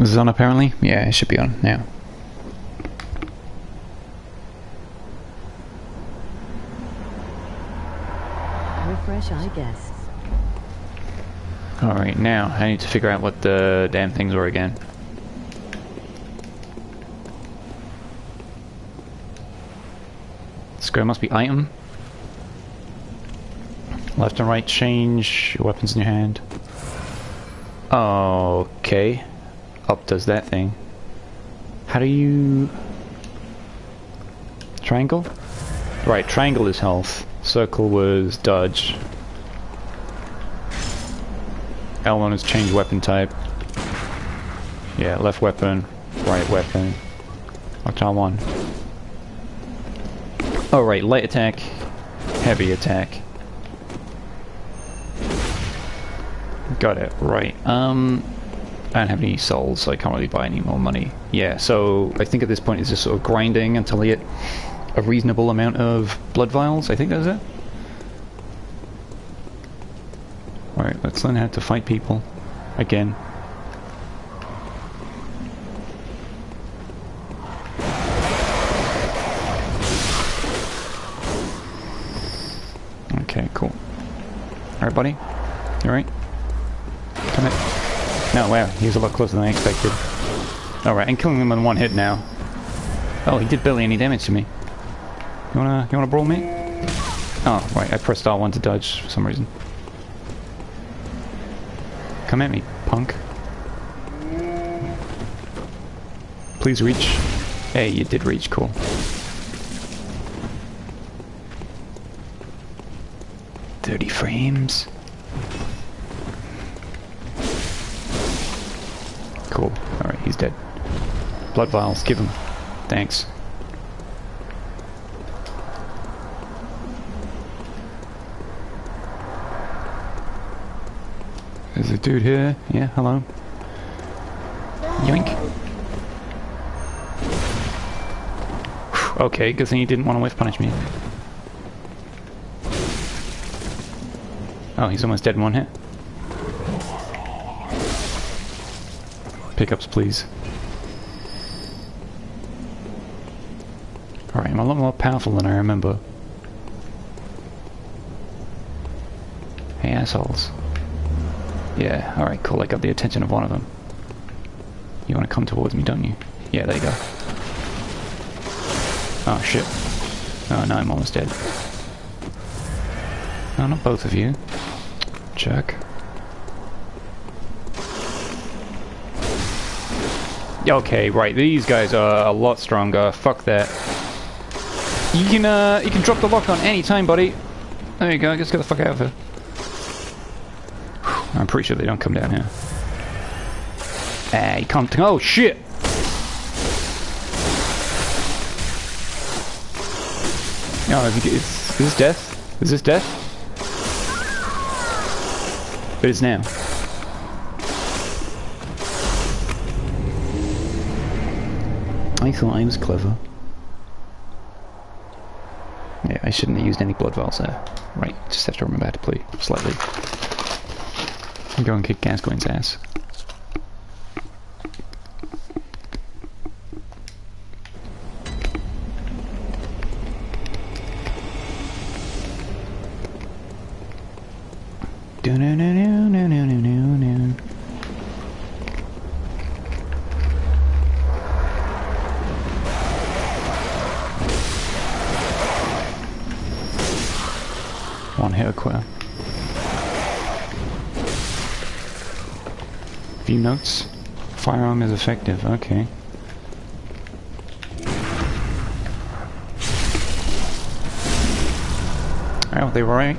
Is it on apparently? Yeah, it should be on now. Refresh, I guess. Alright, now I need to figure out what the damn things were again. Square must be item. Left and right change weapons in your hand. Okay. Up does that thing. How do you... Triangle? Right, triangle is health. Circle was dodge. L1 is change weapon type. Yeah, left weapon, right weapon. What's R1? Oh right, light attack, heavy attack. Got it, right. Um, I don't have any souls, so I can't really buy any more money. Yeah, so I think at this point it's just sort of grinding until I get a reasonable amount of blood vials. I think that's it. Alright, let's learn how to fight people. Again. Okay, cool. Alright, buddy? You alright? Wow, he was a lot closer than I expected. Alright, I'm killing him in one hit now. Oh, he did barely any damage to me. You wanna, you wanna brawl me? Oh, right, I pressed R1 to dodge for some reason. Come at me, punk. Please reach. Hey, you did reach, cool. Thirty frames. Blood vials, give them. Thanks. There's a dude here. Yeah, hello. Yoink. Okay, thing he didn't want to whiff punish me. Oh, he's almost dead in one hit. Pickups, please. Alright, I'm a lot more powerful than I remember. Hey, assholes. Yeah, alright, cool. I got the attention of one of them. You want to come towards me, don't you? Yeah, there you go. Oh, shit. Oh, no, I'm almost dead. No, not both of you. Jerk. Okay, right, these guys are a lot stronger. Fuck that. You can, uh, you can drop the lock on any time, buddy. There you go, just get the fuck out of here. I'm pretty sure they don't come down here. Ah, you can't. Oh shit! No, is, is this death? Is this death? But It is now. I thought I was clever. Yeah, I shouldn't have used any blood vials there. Right, just have to remember how to play slightly. I'm going kick Gascoigne's ass. Notes. Firearm is effective, okay. Oh, they were right.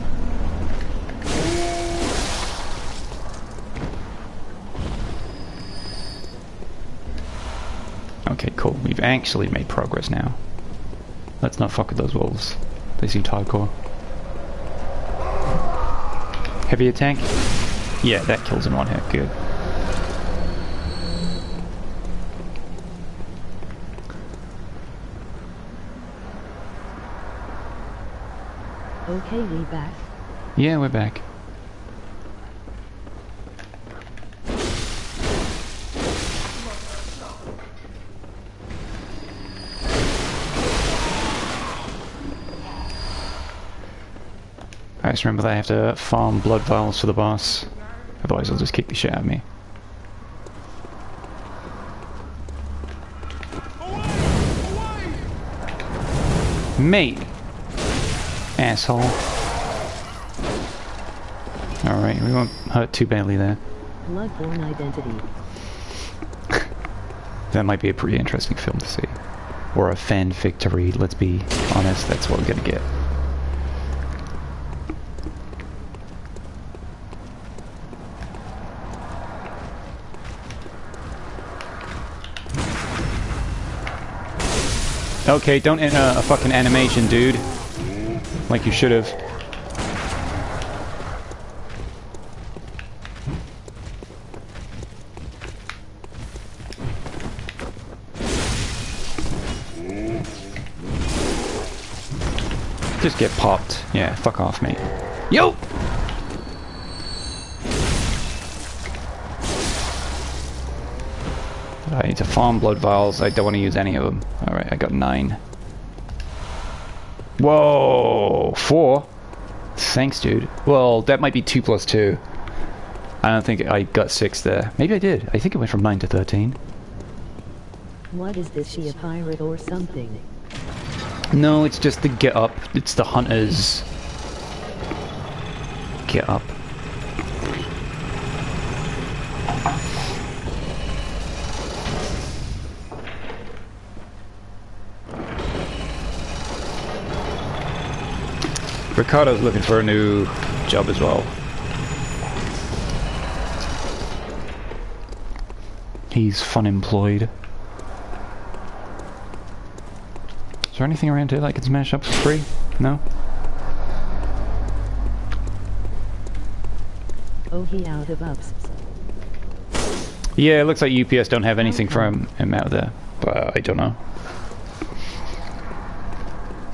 Okay, cool. We've actually made progress now. Let's not fuck with those wolves. They seem hardcore. Heavy attack? Yeah, that kills in one hit. Good. We back. Yeah, we're back. I just remember that I have to farm blood vials for the boss. Otherwise they'll just kick the shit out of me. Away! Away! Mate! Asshole. Alright, we won't hurt too badly there. Bloodborne identity. That might be a pretty interesting film to see. Or a fanfic to read, let's be honest, that's what we're gonna get. Okay, don't enter a fucking animation, dude. Like you should have. Just get popped. Yeah, fuck off, mate. Yo! I need to farm blood vials. I don't want to use any of them. Alright, I got nine. Whoa! Four? Thanks, dude. Well, that might be two plus two. I don't think I got six there. Maybe I did. I think it went from nine to thirteen. What is this? She a pirate or something? No, it's just the get up. It's the hunters. Get up. Ricardo's looking for a new job as well. He's fun employed. Is there anything around here that I can smash up for free? No? Oh, he out of ups. Yeah, it looks like UPS don't have anything for him, him out there, but I don't know.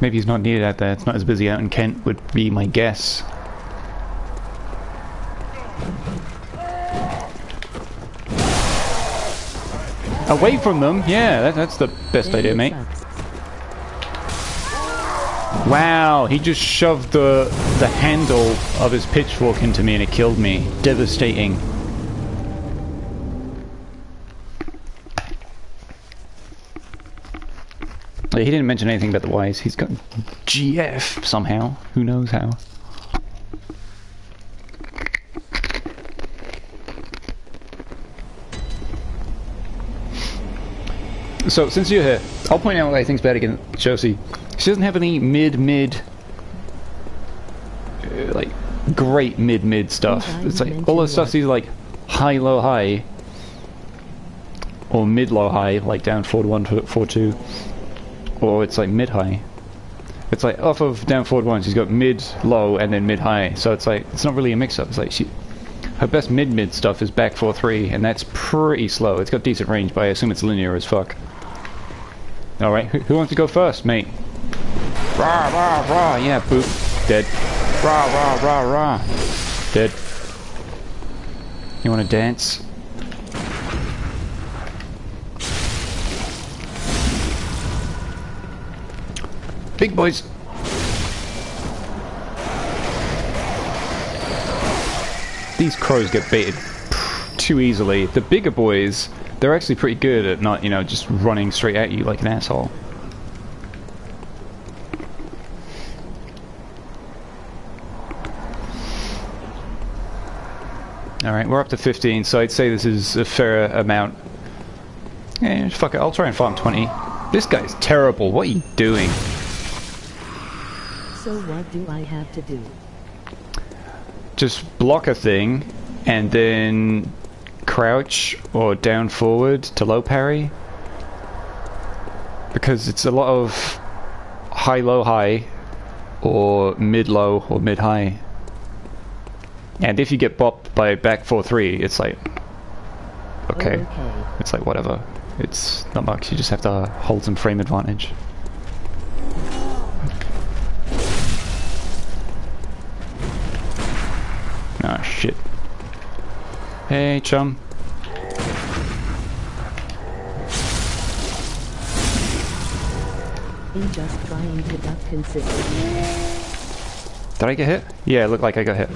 Maybe he's not needed out there. It's not as busy out in Kent, would be my guess. Away from them? Yeah, that, that's the best idea, mate. Wow, he just shoved the the handle of his pitchfork into me and it killed me. Devastating. He didn't mention anything about the wise. He's got GF somehow. Who knows how. So, since you're here, I'll point out what I think's bad against Josie. She doesn't have any mid-mid, uh, like, great mid-mid stuff. It's like, all the stuff stuff's either like high-low-high, or mid-low-high, like down 4 to 1, 4 2, or it's like mid-high. It's like, off of down forward 1, she's got mid-low and then mid-high, so it's like, it's not really a mix-up. It's like, she, her best mid-mid stuff is back 4-3, and that's pretty slow. It's got decent range, but I assume it's linear as fuck. Alright, who, who wants to go first, mate? Rah, rah, rah, yeah, boop. Dead. Rah, rah, rah, rah. Dead. You wanna dance? Big boys. These crows get baited too easily. The bigger boys, they're actually pretty good at not, you know, just running straight at you like an asshole. Alright, we're up to 15, so I'd say this is a fair amount. Yeah, fuck it, I'll try and farm 20. This guy's terrible, what are you doing? So what do I have to do? Just block a thing, and then crouch or down forward to low parry. Because it's a lot of high low high, or mid low or mid high. And if you get bopped by back 4-3, it's like... Okay. Okay. It's like whatever. It's not much, you just have to hold some frame advantage. Ah, shit. Hey, chum. He just trying to duck consistently. Did I get hit? Yeah, it looked like I got hit.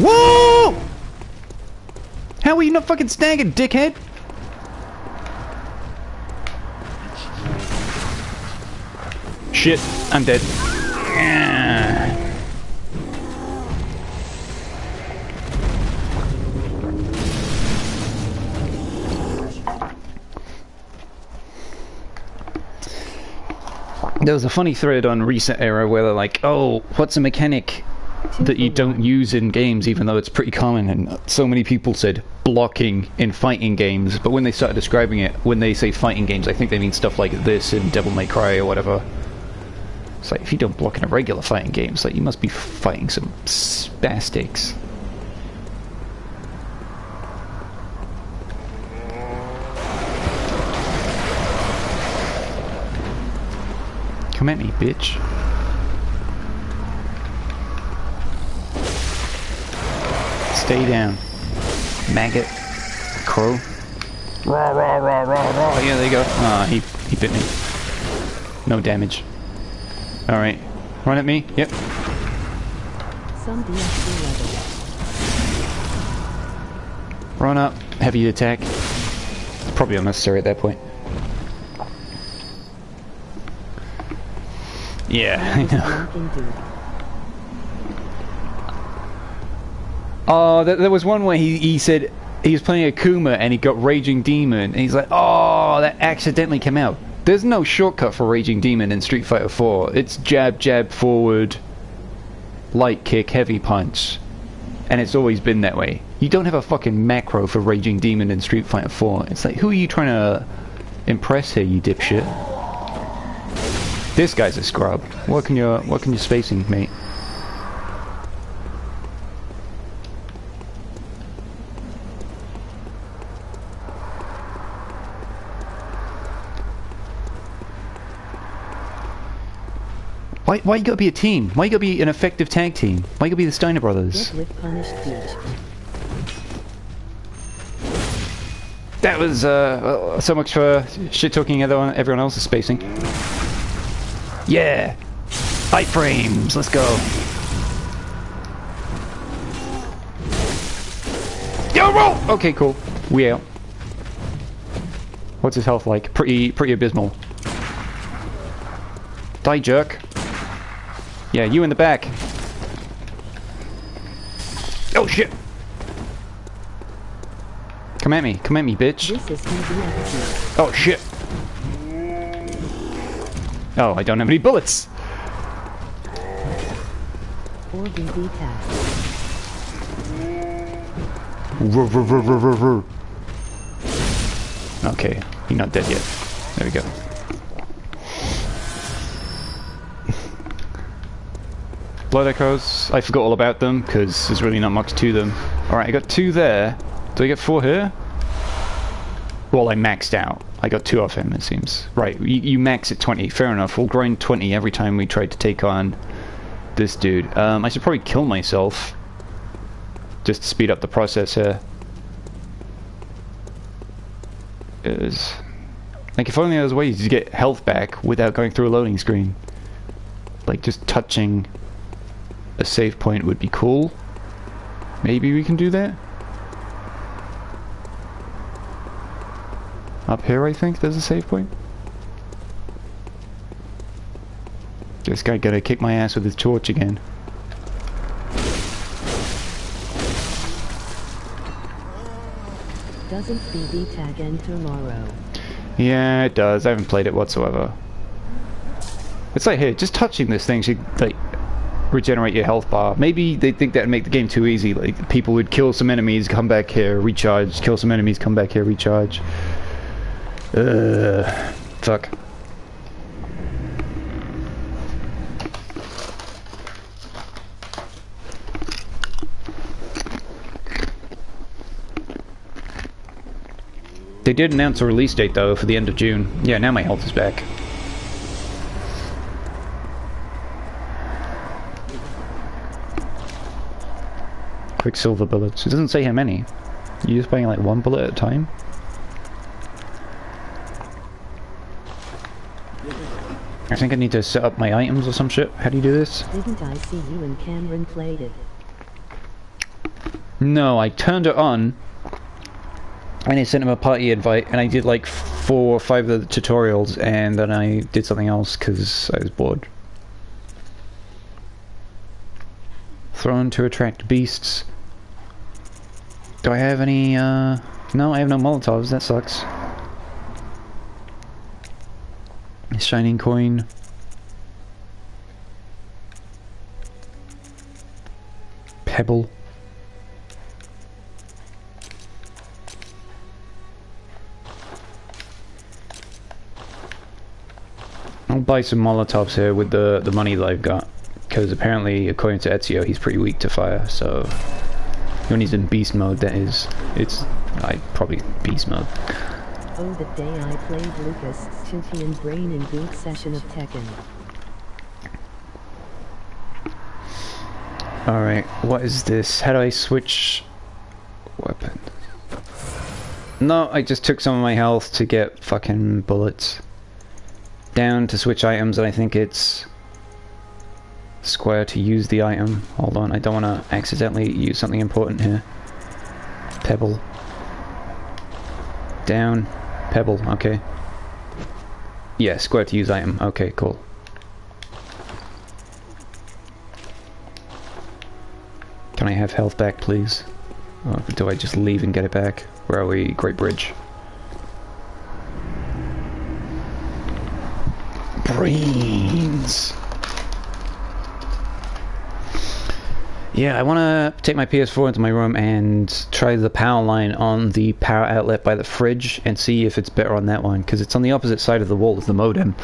Whoa! How are you not fucking staggered, dickhead? Shit, I'm dead. There was a funny thread on ResetEra where they're like, oh, what's a mechanic that you don't use in games, even though it's pretty common. And so many people said blocking in fighting games, but when they started describing it, when they say fighting games, I think they mean stuff like this in Devil May Cry or whatever. It's like if you don't block in a regular fighting game, it's like you must be fighting some spastics. Come at me, bitch. Stay down. Maggot. Crow. Oh yeah, there you go. Ah, he, he bit me. No damage. Alright. Run at me. Yep. Some DSC level. Run up. Heavy attack. Probably unnecessary at that point. Yeah, I know. Oh, there, there was one where he, he said he was playing Akuma and he got Raging Demon, and he's like, oh, that accidentally came out. There's no shortcut for Raging Demon in Street Fighter 4. It's jab, jab, forward, light kick, heavy punch. And it's always been that way. You don't have a fucking macro for Raging Demon in Street Fighter 4. It's like, who are you trying to impress here, you dipshit? This guy's a scrub. What can you, what can you spacing, mate? Why, why you gotta be a team? Why you gotta be an effective tag team? Why you gotta be the Steiner brothers? Get with punished bitch. That was uh, so much for shit talking everyone, everyone else's spacing. Yeah, fight frames. Let's go. Yo, roll. Okay, cool. We out. What's his health like? Pretty, pretty abysmal. Die, jerk. Yeah, you in the back. Oh shit. Come at me, come at me, bitch. This is Oh shit. Oh, I don't have any bullets. Okay, you're not dead yet. There we go. Blood echoes. I forgot all about them because there's really not much to them. Alright, I got two there. Do I get four here? Well, I maxed out. I got two off him, it seems. Right, you, you max at 20. Fair enough. We'll grind 20 every time we try to take on this dude. Um, I should probably kill myself. Just to speed up the process here. Is like if only there was ways to get health back without going through a loading screen. Like just touching a save point would be cool. Maybe we can do that. Up here, I think there's a save point. This guy gonna kick my ass with his torch again. Doesn't BB tag end tomorrow? Yeah, it does. I haven't played it whatsoever. It's like here, just touching this thing should like regenerate your health bar. Maybe they think that'd make the game too easy. Like people would kill some enemies, come back here, recharge. Kill some enemies, come back here, recharge. Ugh, fuck. They did announce a release date though for the end of June. Yeah, now my health is back. Quicksilver bullets. It doesn't say how many. You're just buying like one bullet at a time? I think I need to set up my items or some shit. How do you do this? Didn't I see you and Cameron played it? No, I turned it on and I sent him a party invite and I did like four or five of the tutorials and then I did something else because I was bored. Thrown to attract beasts. Do I have any, uh... No, I have no Molotovs, that sucks. Shining coin. Pebble. I'll buy some Molotovs here with the, the money that I've got. Because apparently, according to Ezio, he's pretty weak to fire, so... When he's in beast mode, that is. It's... I probably beast mode. Oh, the day I played Lucas, Chimpy and Brain in Goot session of Tekken. Alright, what is this? How do I switch... Weapon? No, I just took some of my health to get fucking bullets. Down to switch items, and I think it's... Square to use the item. Hold on, I don't want to accidentally use something important here. Pebble. Down. Pebble, okay. Yeah, square to use item. Okay, cool. Can I have health back, please? Or do I just leave and get it back? Where are we? Great Bridge. Brains! Yeah, I want to take my PS4 into my room and try the power line on the power outlet by the fridge and see if it's better on that one because it's on the opposite side of the wall of the modem,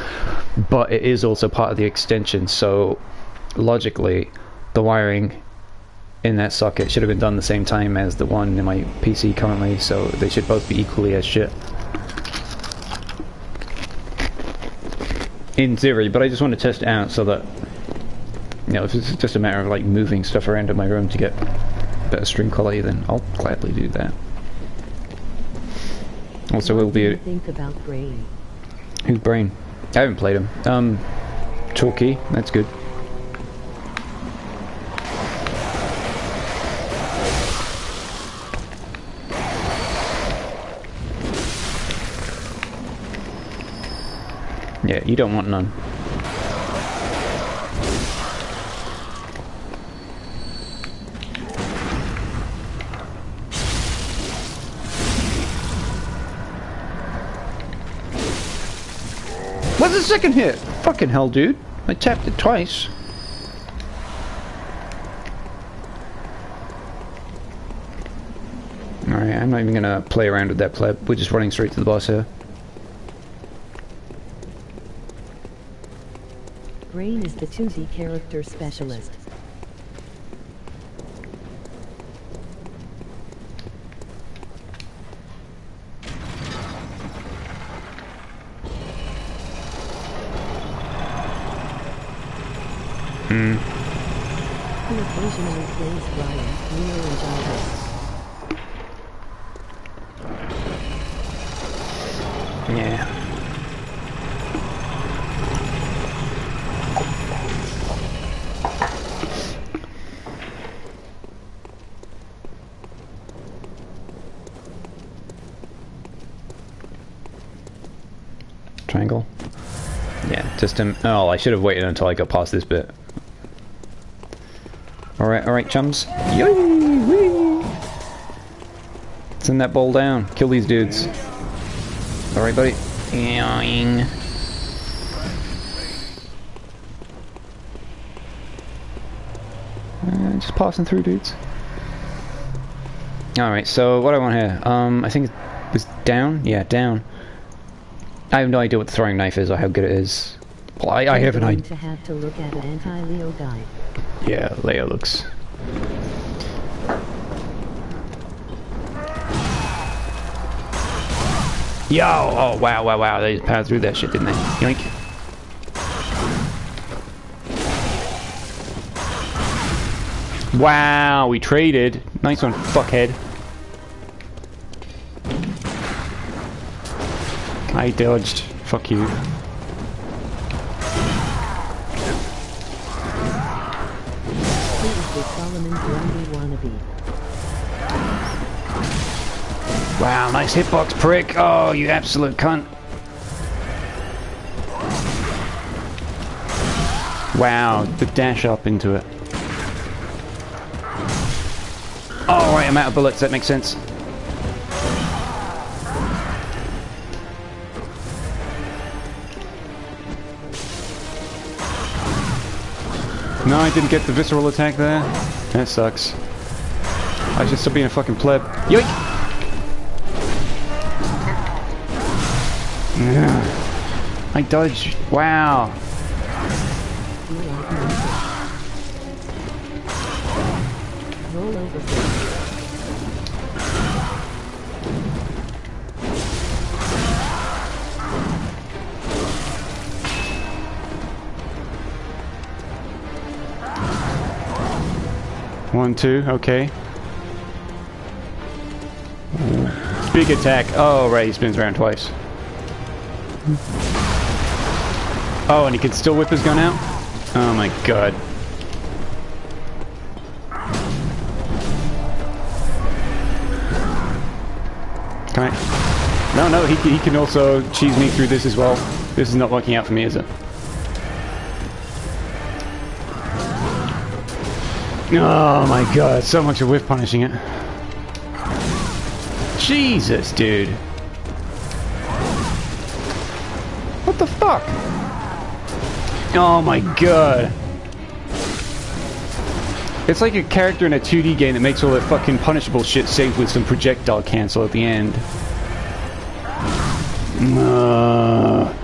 but it is also part of the extension. So logically, the wiring in that socket should have been done the same time as the one in my PC currently, so they should both be equally as shit. In theory, but I just want to test it out so that you know, if it's just a matter of like moving stuff around in my room to get better stream quality, then I'll gladly do that. Also, What will do you be think about Bryan? who's Bryan? I haven't played him. Um, Chalky, that's good. Yeah, you don't want none. Second hit? Fucking hell, dude. I tapped it twice. Alright, I'm not even gonna play around with that pleb. We're just running straight to the boss here. Bryan is the 2Z character specialist. Hmm. Yeah. Triangle. Yeah, just him. Oh, I should have waited until I got past this bit. Alright, alright, chums. Whee! Send that ball down. Kill these dudes. Alright, buddy. Yoing. Uh, just passing through, dudes. Alright, so what I want here? Um, I think it was down? Yeah, down. I have no idea what the throwing knife is or how good it is. Well, I, I have an idea. Yeah, Leia looks. Yo! Oh, wow, wow, wow. They just powered through that shit, didn't they? Yoink. Wow, we traded. Nice one, fuckhead. I dodged. Fuck you. Wow, nice hitbox, prick. Oh, you absolute cunt. Wow, the dash up into it. Oh, right, I'm out of bullets. That makes sense. No, I didn't get the visceral attack there. That sucks. I should still being a fucking pleb. Yoink! Yeah. I dodged. Wow. One, two, okay. Big attack. Oh, right, he spins around twice. Mm-hmm. Oh, and he can still whip his gun out? Oh my god. Can? No, no, he, he can also cheese me through this as well. This is not working out for me, is it? Oh my god, so much of whiff punishing it. Jesus, dude. What the fuck? Oh my god. It's like a character in a 2D game that makes all that fucking punishable shit saved with some projectile cancel at the end. Uh,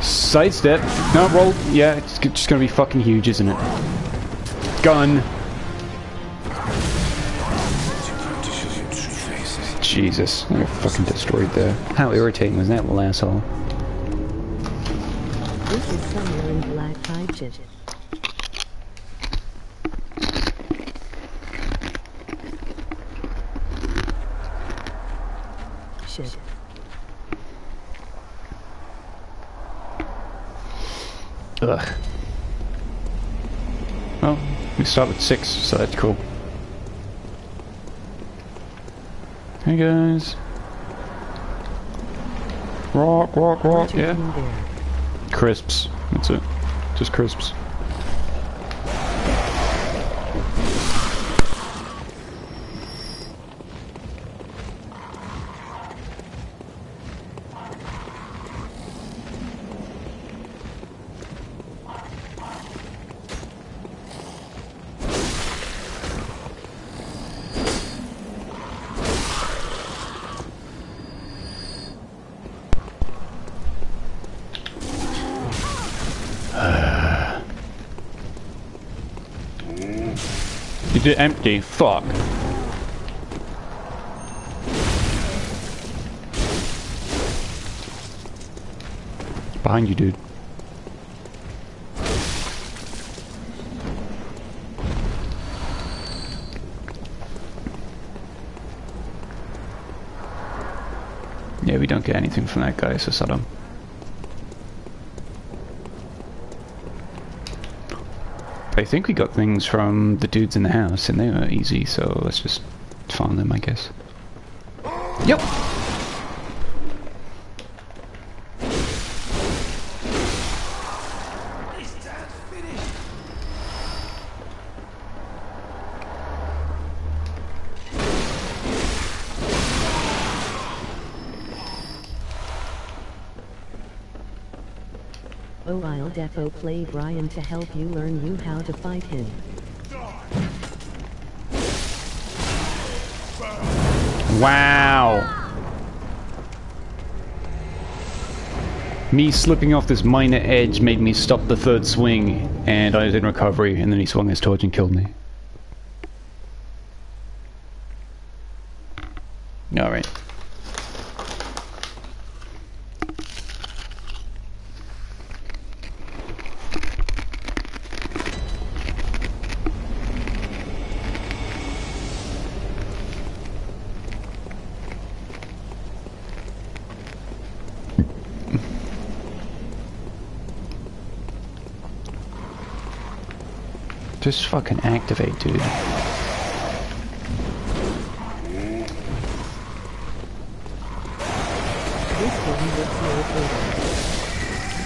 sidestep. No, roll. Yeah, it's just gonna be fucking huge, isn't it? Gun. Jesus, I got fucking destroyed there. How irritating was that little asshole? This is somewhere in Black Pigeon. Shit. Ugh. Well, we start with six, so that's cool. Hey guys. Rock, rock, rock, yeah. Crisps. That's it. Just crisps. Did empty. Fuck. Behind you, dude. Yeah, we don't get anything from that guy, so Saddam. I think we got things from the dudes in the house, and they were easy, so let's just farm them, I guess. Yep. I'll play Bryan to help you learn you how to fight him. Wow. Me slipping off this minor edge made me stop the third swing, and I was in recovery, and then he swung his torch and killed me. Just fucking activate, dude.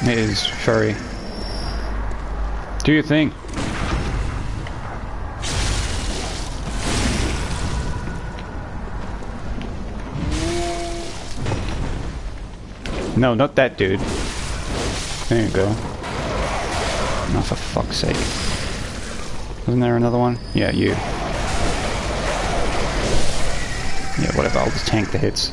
It is furry. Do your thing. No, not that dude. There you go. Oh, for fuck's sake. Wasn't there another one? Yeah, you. Yeah, whatever, I'll just tank the hits.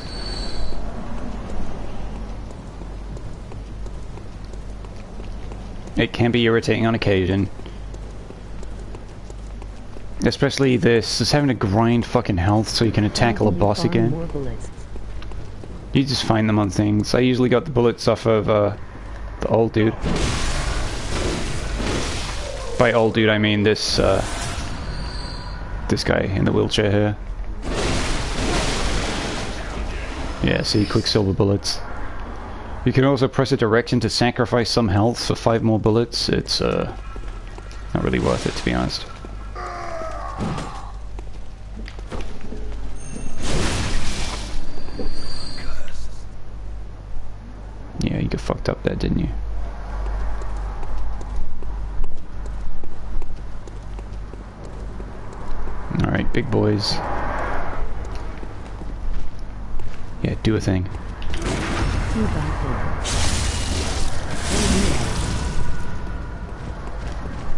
It can be irritating on occasion. Especially this, just having to grind fucking health so you can tackle a How can you boss again. You just find them on things. I usually got the bullets off of uh, the old dude. By old dude, I mean this uh, this guy in the wheelchair here. Yeah, see, quicksilver bullets. You can also press a direction to sacrifice some health for five more bullets. It's uh, not really worth it, to be honest. Yeah, you got fucked up there, didn't you? Alright, big boys. Yeah, do a thing.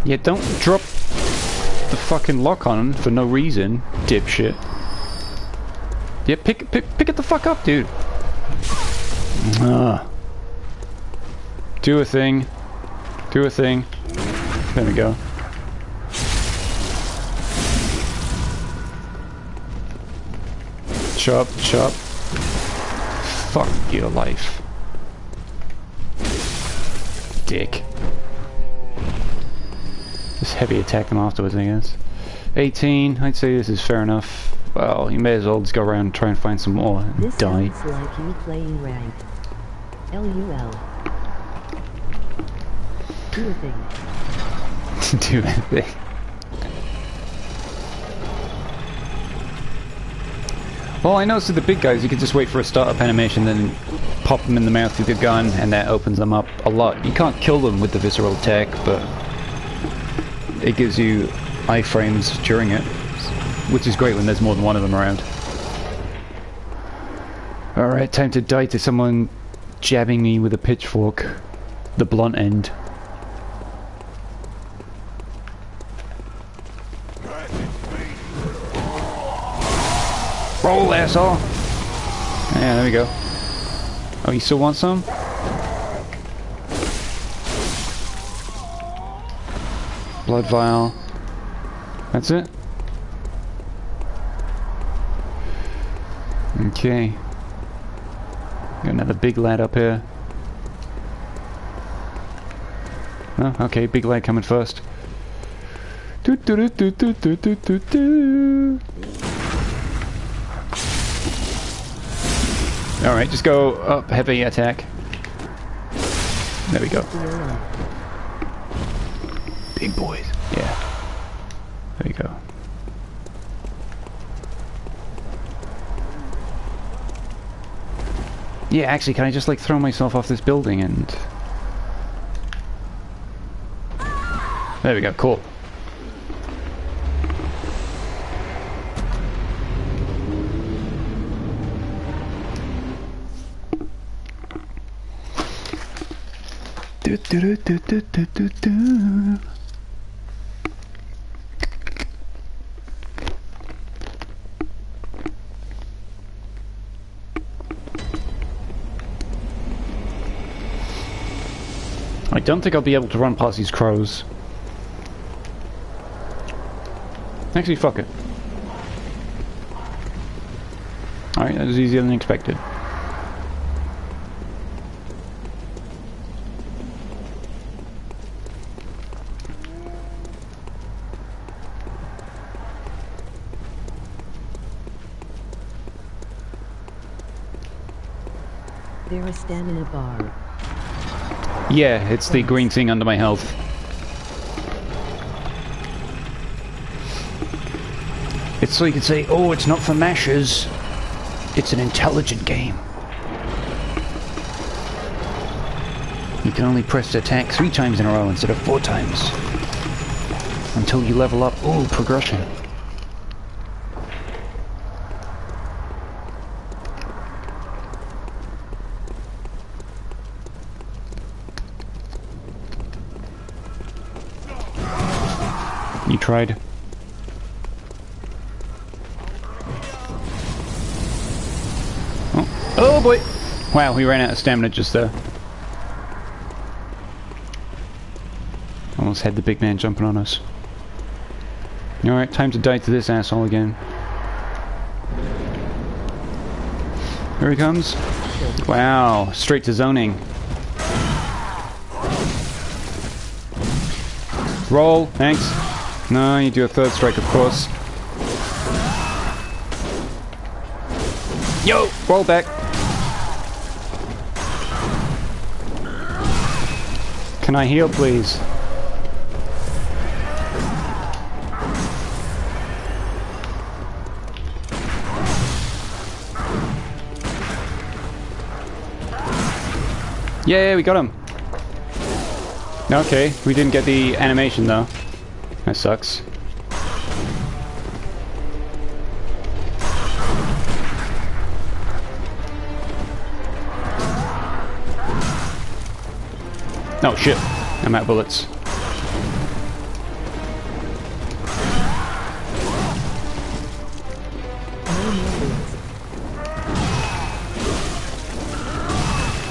Yeah, don't drop the fucking lock on for no reason, dipshit. Yeah, pick, pick, pick it the fuck up, dude. Ah. Do a thing. Do a thing. There we go. Chop, chop. Fuck your life. Dick. Just heavy attack them afterwards, I guess. 18, I'd say this is fair enough. Well, you may as well just go around and try and find some more and This die. sounds like you playing ranked. LUL. Do a thing. do anything. Well, I noticed with the big guys, you can just wait for a startup animation, then pop them in the mouth with your gun, and that opens them up a lot. You can't kill them with the visceral attack, but it gives you iframes during it, which is great when there's more than one of them around. Alright, time to die to someone jabbing me with a pitchfork. The blunt end. Asshole! Yeah, there we go. Oh, you still want some? Blood vial. That's it? Okay. Got another big lad up here. Oh, okay, big lad coming first. Do do do do do do do do All right, just go up, heavy attack. There we go. Big boys. Yeah. There you go. Yeah, actually, can I just like throw myself off this building and... There we go, cool. Do, do, do. I don't think I'll be able to run past these crows. Actually, fuck it. Alright, that was easier than expected. A stamina bar. Yeah, it's the green thing under my health. It's so you can say, oh, it's not for mashers. It's an intelligent game. You can only press attack three times in a row instead of four times. Until you level up. Oh, progression. Tried. Oh, oh boy! Wow, we ran out of stamina just there. Almost had the big man jumping on us. Alright, time to die to this asshole again. Here he comes. Wow, straight to zoning. Roll, thanks. No, you do a third strike, of course. Yo, roll back. Can I heal, please? Yeah, we got him. Okay, we didn't get the animation though. That sucks. Oh shit, I'm out of bullets.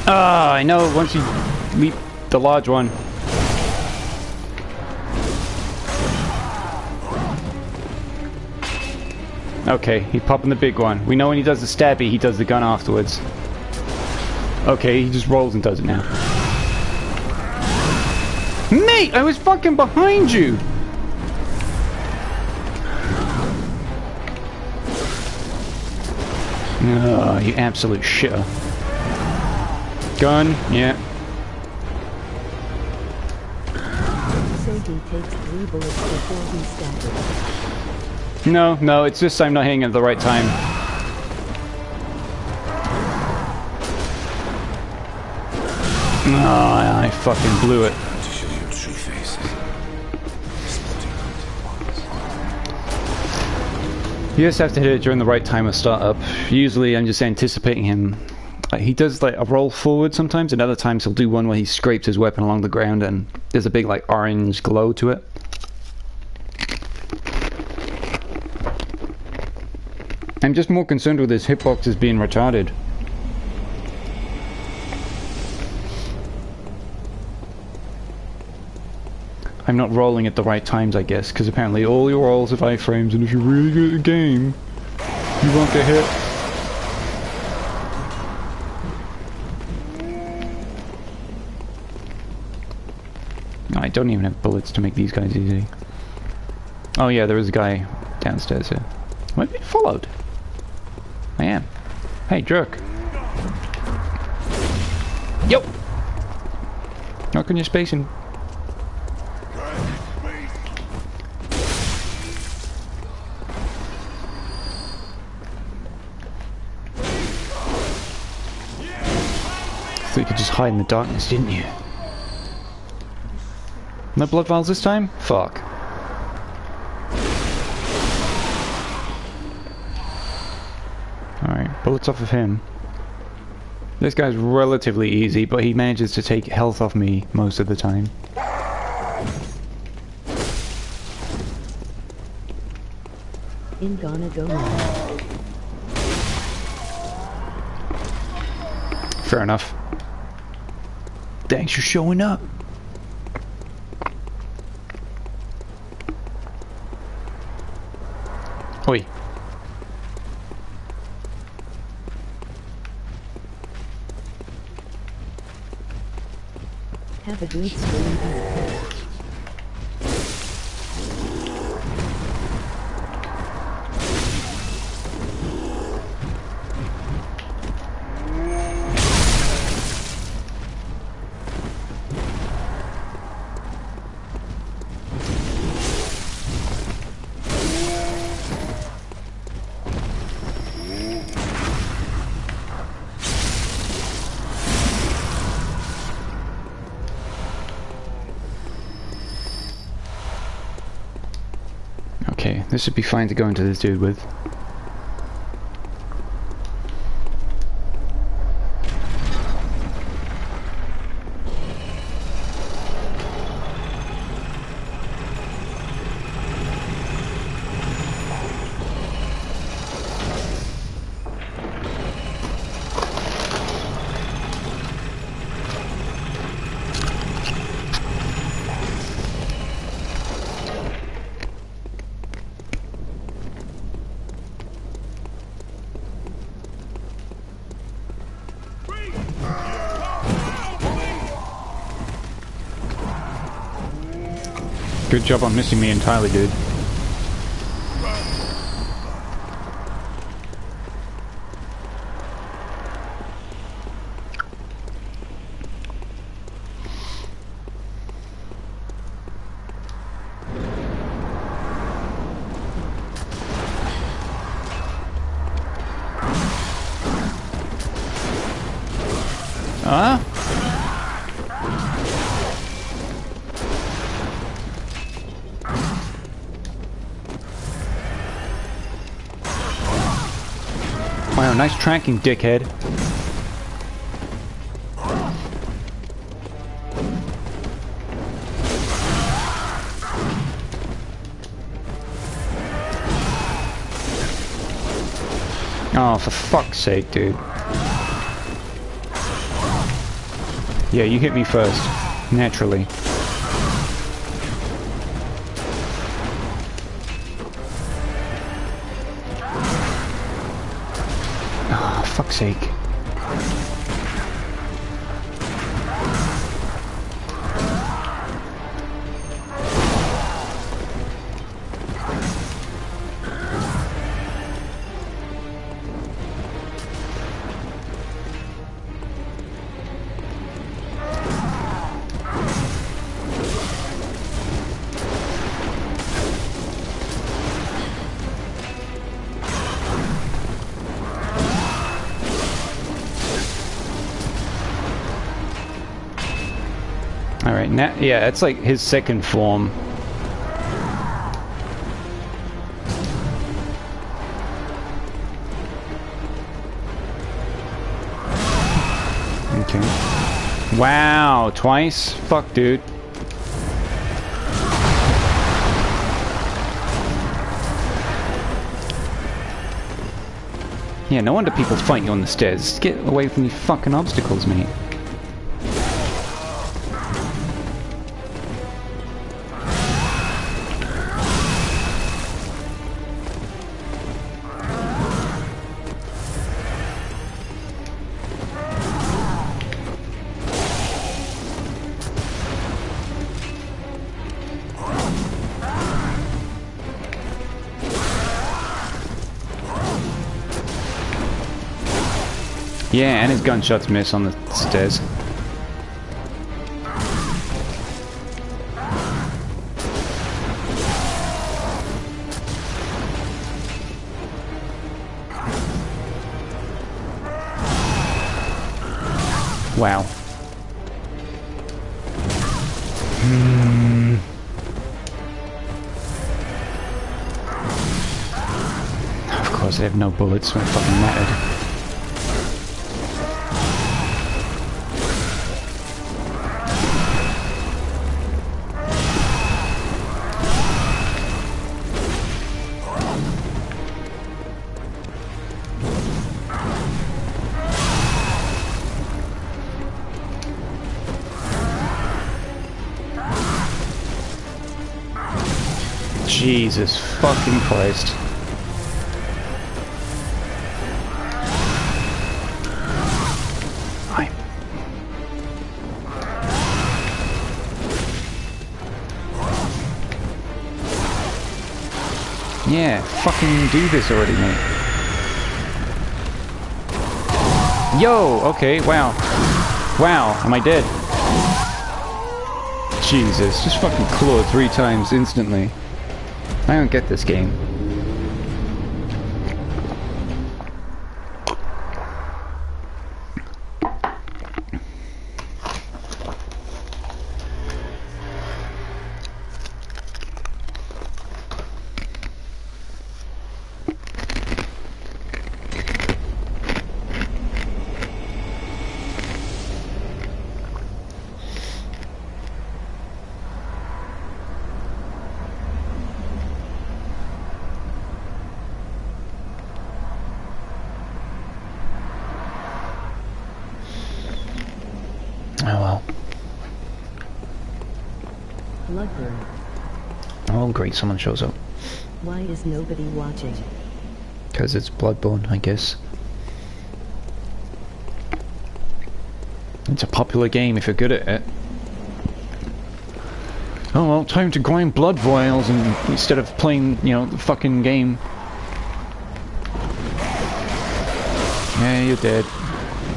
Ah, I know, once you meet the large one. Okay, he's popping the big one. We know when he does the stabby, he does the gun afterwards. Okay, he just rolls and does it now. Mate, I was fucking behind you! Oh, you absolute shitter. Gun, yeah. Takes three bullets before. No, no, it's just I'm not hitting at the right time. Oh, I fucking blew it. You just have to hit it during the right time of startup. Usually I'm just anticipating him. He does like a roll forward sometimes, and other times he'll do one where he scrapes his weapon along the ground and there's a big like orange glow to it. I'm just more concerned with his hitboxes being retarded. I'm not rolling at the right times, I guess, because apparently all your rolls are five frames, and if you're really good at the game, you won't get hit. I don't even have bullets to make these guys easy. Oh yeah, there is a guy downstairs here. I being followed? I am. Hey, jerk. Yo! How can you spacing? Thought you could just hide in the darkness, didn't you? No blood vials this time? Fuck. Bullets off of him. This guy's relatively easy, but he manages to take health off me most of the time. In Ghana go now. Fair enough. Thanks for showing up. Oi. Have a This would be fine to go into this dude with. Good job on missing me entirely, dude. Nice tracking, dickhead. Oh, for fuck's sake, dude. Yeah, you hit me first. Naturally. Sake. Alright, now, yeah, it's like his second form. Okay. Wow, twice? Fuck, dude. Yeah, no wonder people fight you on the stairs. Get away from these fucking obstacles, mate. Gunshots miss on the stairs. Wow. Hmm. Of course, they have no bullets, so it fucking mattered. Christ. I... Yeah, fucking do this already, mate. Yo, okay, wow. Wow, am I dead? Jesus, just fucking clawed three times instantly. I don't get this game. Bloodborne. Oh, great, someone shows up. Why is nobody watching? Because it's Bloodborne, I guess. It's a popular game if you're good at it. Oh well, time to grind blood vials and instead of playing, you know, the fucking game. Yeah, you're dead.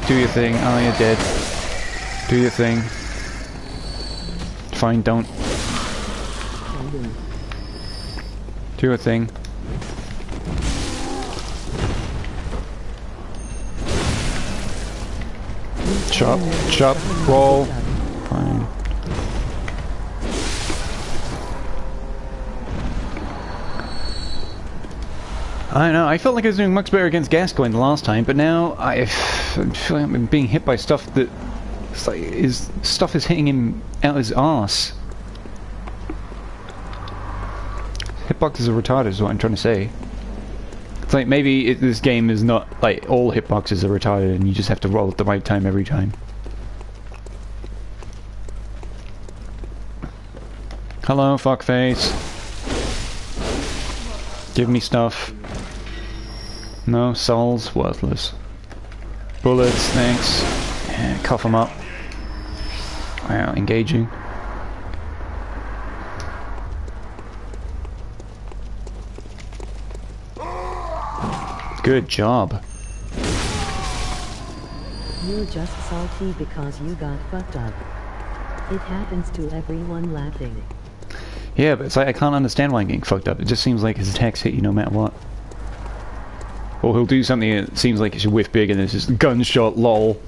Do your thing. Oh, you're dead. Do your thing. Fine, don't. Do a thing. Chop, chop, roll. Fine. I know, I felt like I was doing much better against Gascoigne the last time, but now I feel like I'm being hit by stuff that it's like his stuff is hitting him out his arse. Hitboxes are retarded is what I'm trying to say. It's like maybe it, this game is not like all hitboxes are retarded and you just have to roll at the right time every time. Hello, fuckface. Give me stuff. No, souls, worthless. Bullets, thanks. Yeah, cough them up. Wow, engaging. Good job. You're just salty because you got fucked up. It happens to everyone laughing. Yeah, but it's like I can't understand why I'm getting fucked up. It just seems like his attacks hit you no matter what. Or he'll do something that seems like it should whiff big and it's just gunshot lol.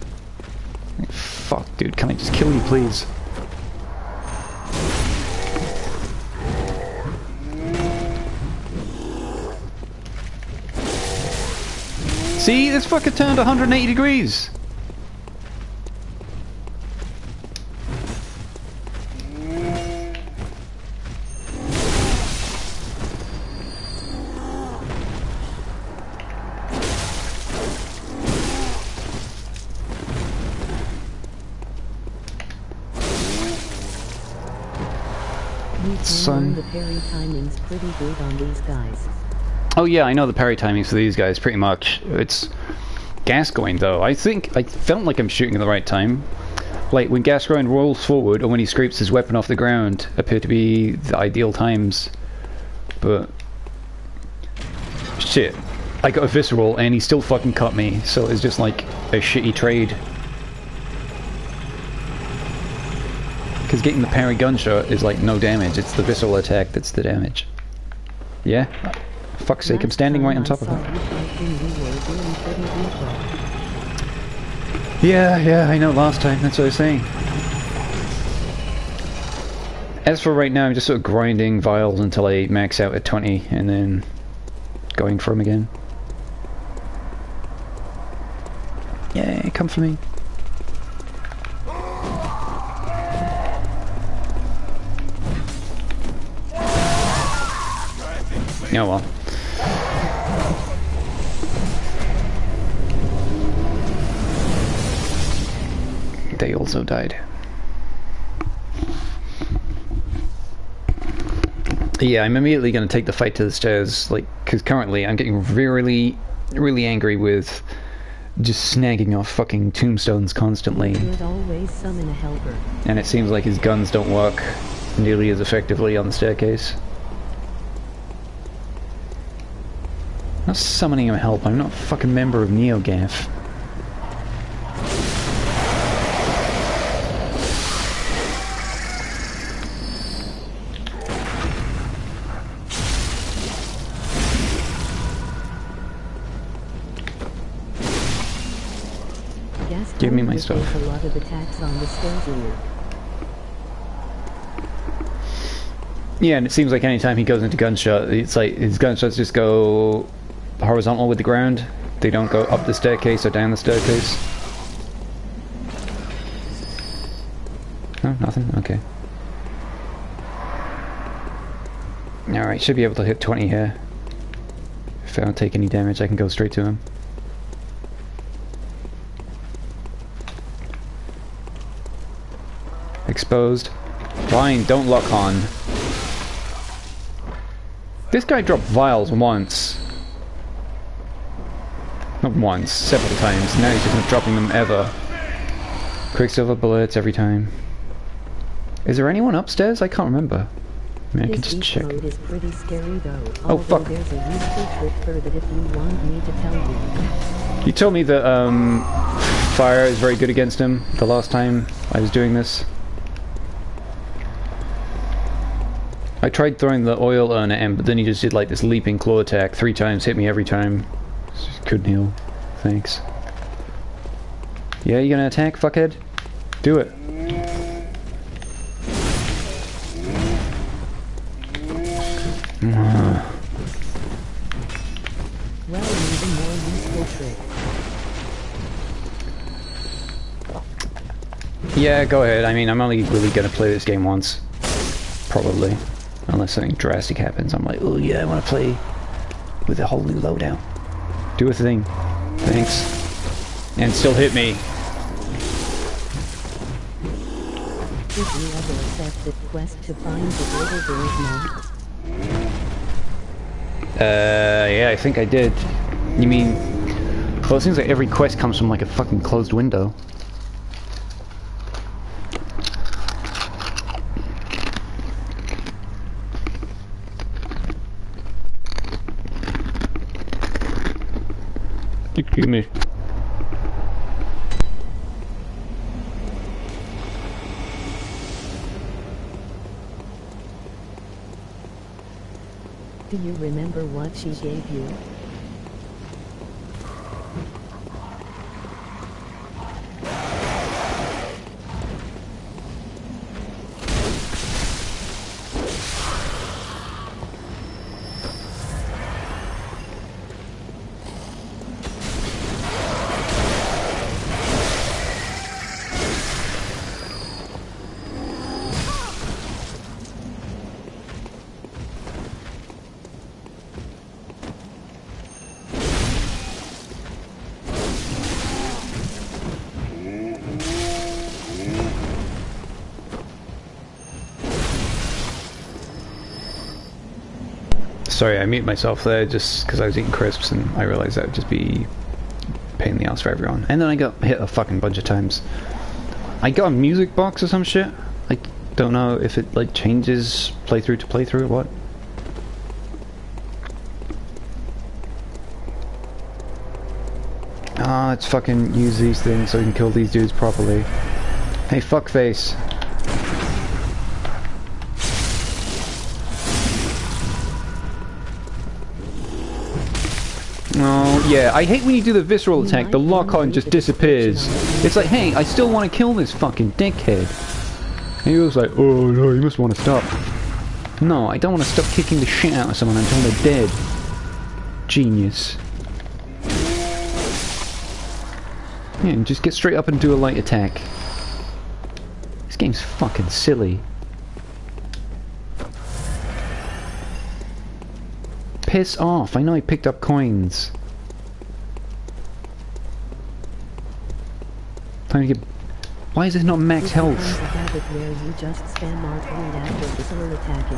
Fuck, dude, can I just kill you, please? See, this fucker turned 180 degrees. Son. the parry timing's pretty good on these guys. Oh yeah, I know the parry timings for these guys pretty much. It's Gascoigne though. I think I felt like I'm shooting at the right time. Like when Gascoigne rolls forward or when he scrapes his weapon off the ground appear to be the ideal times. But shit. I got a visceral and he still fucking cut me, so it's just like a shitty trade. Because getting the parry gunshot is like no damage, it's the visceral attack that's the damage. Yeah? Fuck's sake, I'm standing right on top of work. Yeah, yeah, I know last time, that's what I was saying. As for right now, I'm just sort of grinding vials until I max out at 20 and then going for them again. Yeah, come for me. Oh well. They also died. Yeah, I'm immediately going to take the fight to the stairs, like, because currently I'm getting really, really angry with just snagging off fucking tombstones constantly, You'd always summon a helper. and it seems like his guns don't work nearly as effectively on the staircase. I'm not summoning him help, I'm not a fucking member of NeoGAF. Gas Give me my Cold stuff. A lot of attacks on the. Yeah, and it seems like anytime he goes into gunshot, it's like his gunshots just go horizontal with the ground. They don't go up the staircase or down the staircase. Oh, nothing? Okay. Alright, should be able to hit 20 here. If I don't take any damage, I can go straight to him. Exposed. Fine, don't lock on. This guy dropped vials once. Not once, several times. Now he's just not dropping them ever. Quicksilver bullets every time. Is there anyone upstairs? I can't remember. I, mean, I can just check. scary. Oh, fuck. There's a useful trick for that if you want me to tell you. You told me that um, fire is very good against him the last time I was doing this. I tried throwing the oil urn at him, but then he just did like this leaping claw attack three times, hit me every time. Couldn't heal. Thanks. Yeah, you gonna attack, fuckhead? Do it. Yeah, go ahead. I mean, I'm only really gonna play this game once. Probably. Unless something drastic happens. I'm like, oh yeah, I wanna play with a whole new lowdown. Do a thing. Thanks. And still hit me. Did you ever accept the quest to find the little girl's mom? Uh, yeah, I think I did. You mean... Well, it seems like every quest comes from like a fucking closed window. Excuse me. Do you remember what she gave you? Sorry, I mute myself there just because I was eating crisps and I realized that would just be pain in the ass for everyone. And then I got hit a fucking bunch of times. I got a music box or some shit. I don't know if it like changes playthrough to playthrough or what. Ah, let's fucking use these things so we can kill these dudes properly. Hey, fuckface. Yeah, I hate when you do the visceral attack, the lock on just disappears. It's like, hey, I still want to kill this fucking dickhead. And he was like, oh no, you must want to stop. No, I don't want to stop kicking the shit out of someone until they're dead. Genius. Yeah, and just get straight up and do a light attack. This game's fucking silly. Piss off, I know I picked up coins. Time to get... Why is this not max health? becomes a habit where you just spam R3 after visceral attacking.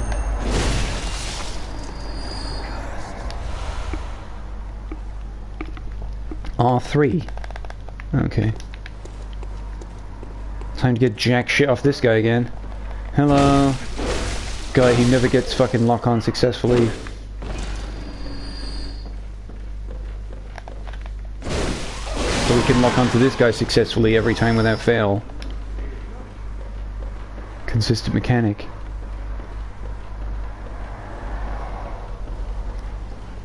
R3. Okay. Time to get jack shit off this guy again. Hello. Guy who never gets fucking lock on successfully. Can lock onto this guy successfully every time without fail. Consistent mechanic.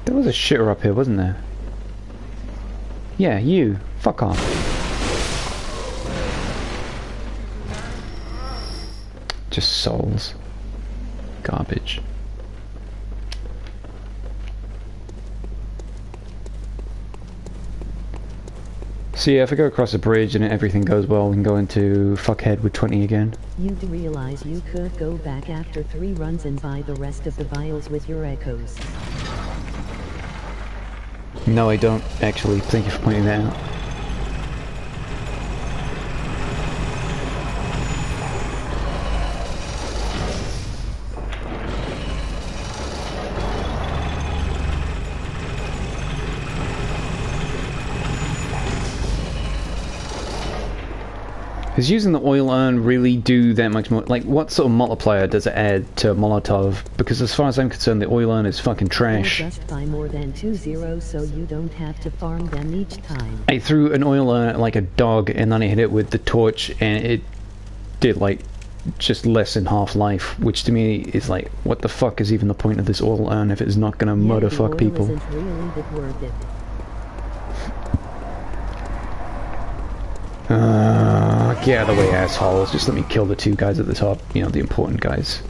There was a shitter up here, wasn't there? Yeah, you. Fuck off. Just souls. Garbage. So yeah, if I go across the bridge and everything goes well, we can go into fuckhead with 20 again. You do realize you could go back after three runs and buy the rest of the vials with your echoes. No, I don't, actually. Thank you for pointing that out. Does using the oil urn really do that much more? Like, what sort of multiplier does it add to Molotov? Because as far as I'm concerned, the oil urn is fucking trash. just buy more than two zeros so you don't have to farm them each time. I threw an oil urn at like a dog, and then I hit it with the torch, and it did like just less than half life. Which to me is like, what the fuck is even the point of this oil urn if it's not gonna Yeah, murder fuck people? Isn't really that worth it. Uh, get out of the way, assholes. Just let me kill the two guys at the top. You know, the important guys.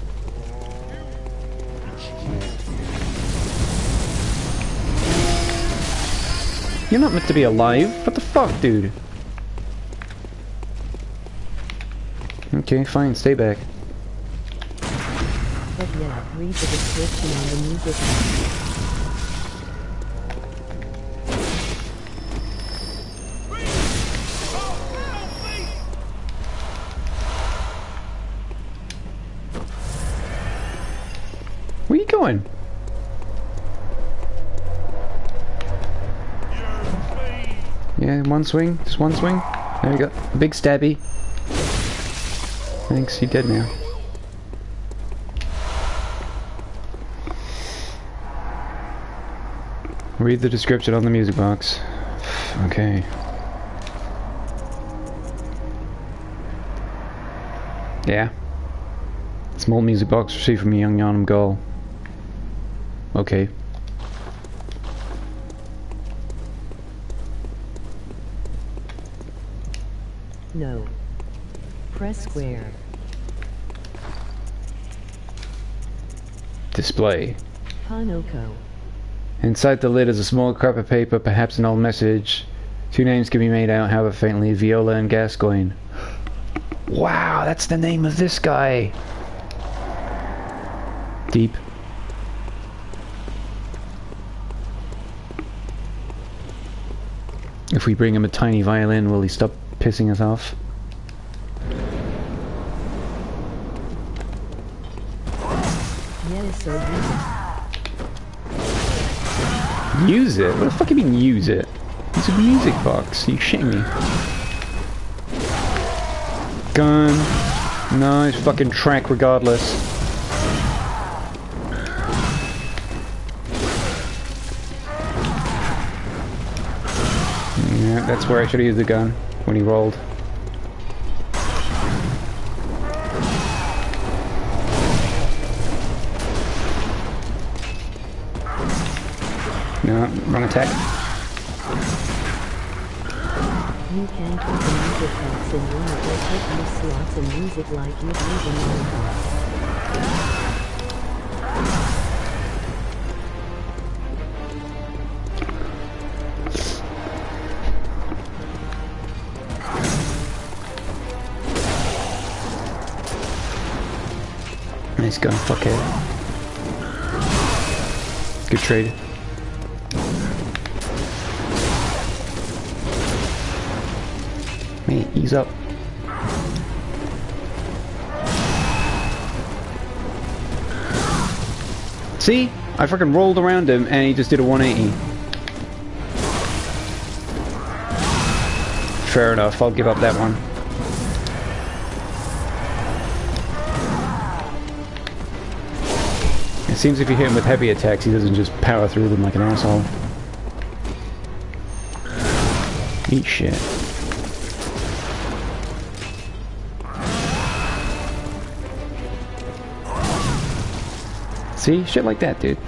You're not meant to be alive. What the fuck, dude? Okay, fine. Stay back. But yeah, read the description on the music. Going? Yeah, one swing. Just one swing. There you go. Big stabby. Thanks, he dead now. Read the description on the music box. Okay. Yeah. Small music box received from young Yharnam Gull. Okay. No. Press square. Display. Hanoko. Inside the lid is a small scrap of paper, perhaps an old message. Two names can be made out, however faintly, Viola and Gascoigne. Wow, that's the name of this guy. Deep. If we bring him a tiny violin, will he stop pissing us off? Yes, so you Use it? What the fuck do you mean use it? It's a music box. You shitting me? Gun. Nice fucking track regardless. That's where I should have used the gun when he rolled. No, wrong attack. You can put the music slots and it like you're using Good trade. Mate, ease up. See? I fucking rolled around him and he just did a 180. Fair enough, I'll give up that one. Seems if you hit him with heavy attacks, he doesn't just power through them like an asshole. Eat shit. See? Shit like that, dude.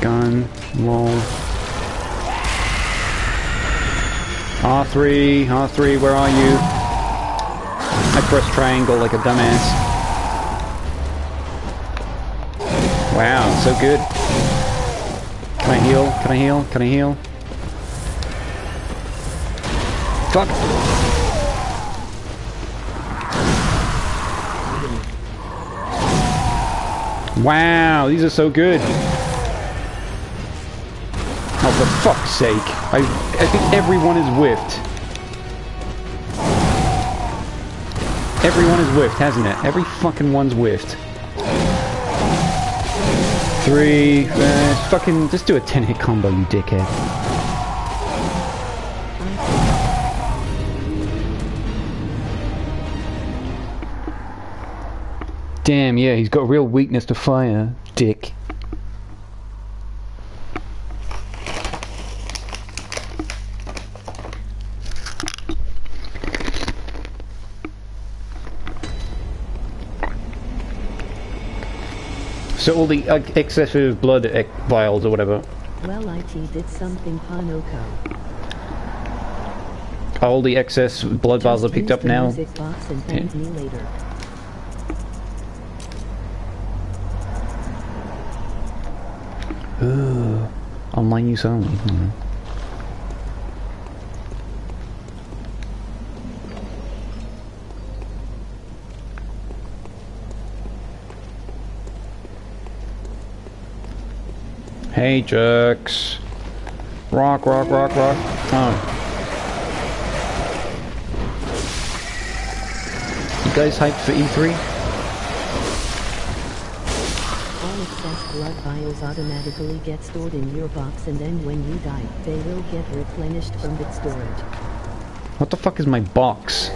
Gun, roll. R3, R3, where are you? I pressed triangle like a dumbass. Wow, so good. Can I heal? Can I heal? Can I heal? Fuck! Wow, these are so good. Oh, for fuck's sake. I, I think everyone is whiffed. Everyone is whiffed, hasn't it? Every fucking one's whiffed. Three, uh, fucking, just do a 10 hit combo, you dickhead. Damn, yeah, he's got a real weakness to fire, dick. So all the uh, excessive blood ec- vials or whatever, Well, IT did something Hanoko. all the excess blood vials are picked up now. Music box and thank me later. Ooh, online use only. Hmm. Hey, jerks. Rock, rock, rock, rock. Oh. You guys hyped for E E3? All excess blood vials automatically get stored in your box and then when you die, they will get replenished from the storage. What the fuck is my box?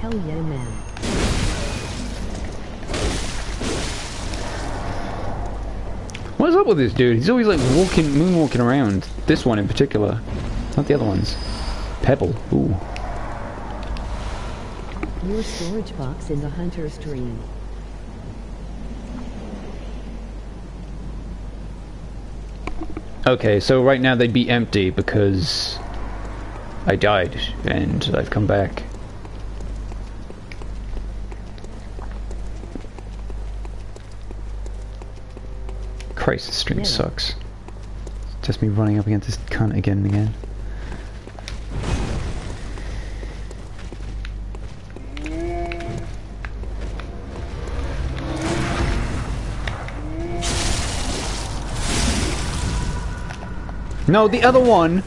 Hell yeah man. Up with this dude? He's always like walking, moonwalking around. This one in particular. Not the other ones. Pebble. Ooh. Your storage box in the Hunter's Dream. Okay, so right now they'd be empty because I died and I've come back. Christ, this stream Yeah. sucks. Just me running up against this cunt again and again. No, the other one.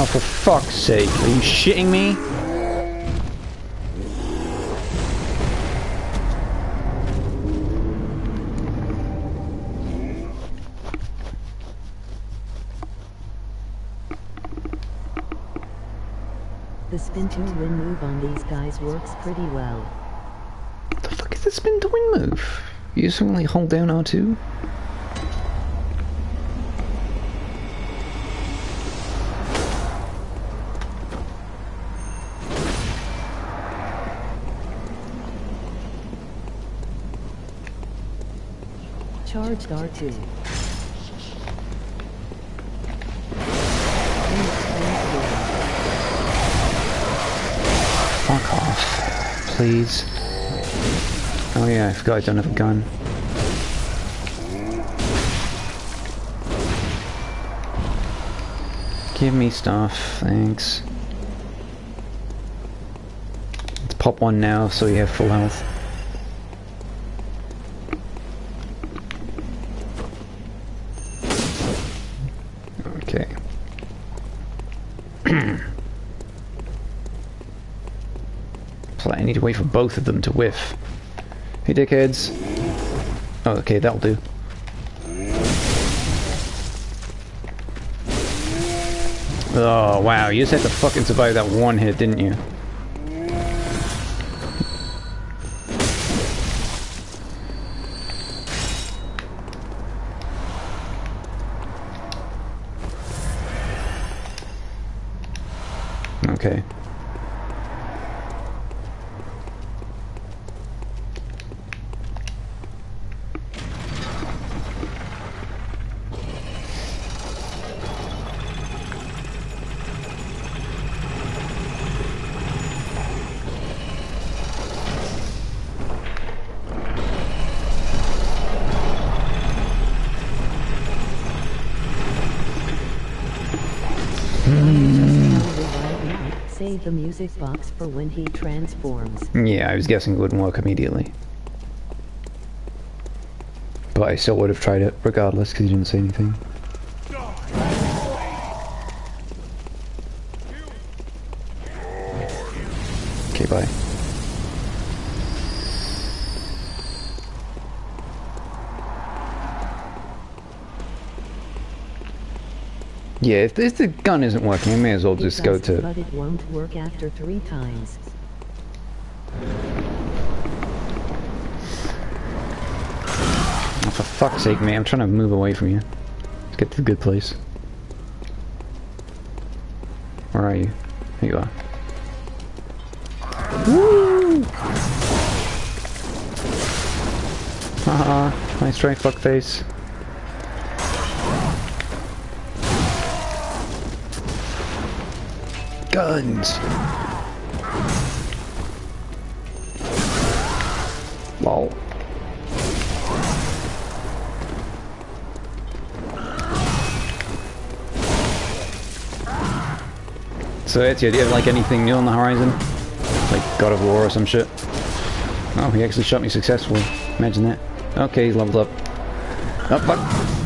Oh, for fuck's sake. Are you shitting me? The spin to win move on these guys works pretty well. What the fuck is the spin to win move? You just only hold down R2? Charged R2. Please. Oh yeah, I forgot I don't have a gun. Give me stuff, thanks. Let's pop one now so you have full health. To wait for both of them to whiff. Hey dickheads. Oh, okay, that'll do. Oh, wow, you just had to fucking survive that one hit, didn't you? Okay. Save the music box for when he transforms. Yeah, I was guessing it wouldn't work immediately. But I still would have tried it regardless because he didn't say anything. Yeah, if, if the gun isn't working, I may as well just go to... But it won't work after three times. Oh, for fuck's sake, man, I'm trying to move away from you. Let's get to a good place. Where are you? Here you are. Woo! Haha, nice try, fuckface. Guns! Lol. So Ezio, do you have like anything new on the horizon? Like God of War or some shit? Oh, he actually shot me successfully. Imagine that. Okay, he's leveled up. Oh, fuck.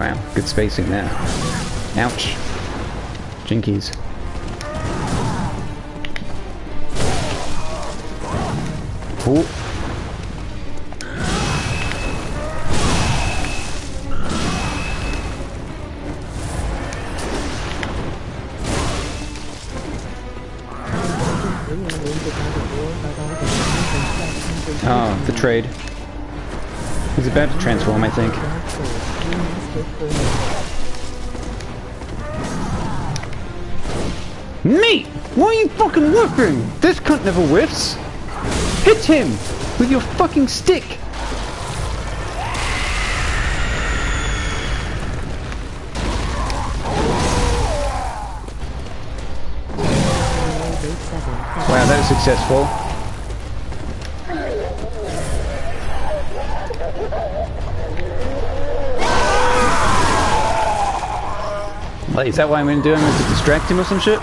Wow, good spacing there. Ouch. Jinkies. Ooh. Oh, the trade. He's about to transform, I think. Me! Why are you fucking whiffing? This cunt never whiffs! Hit him! With your fucking stick! Wow, that was successful. Wait, is that why I'm gonna do him? Is to distract him or some shit?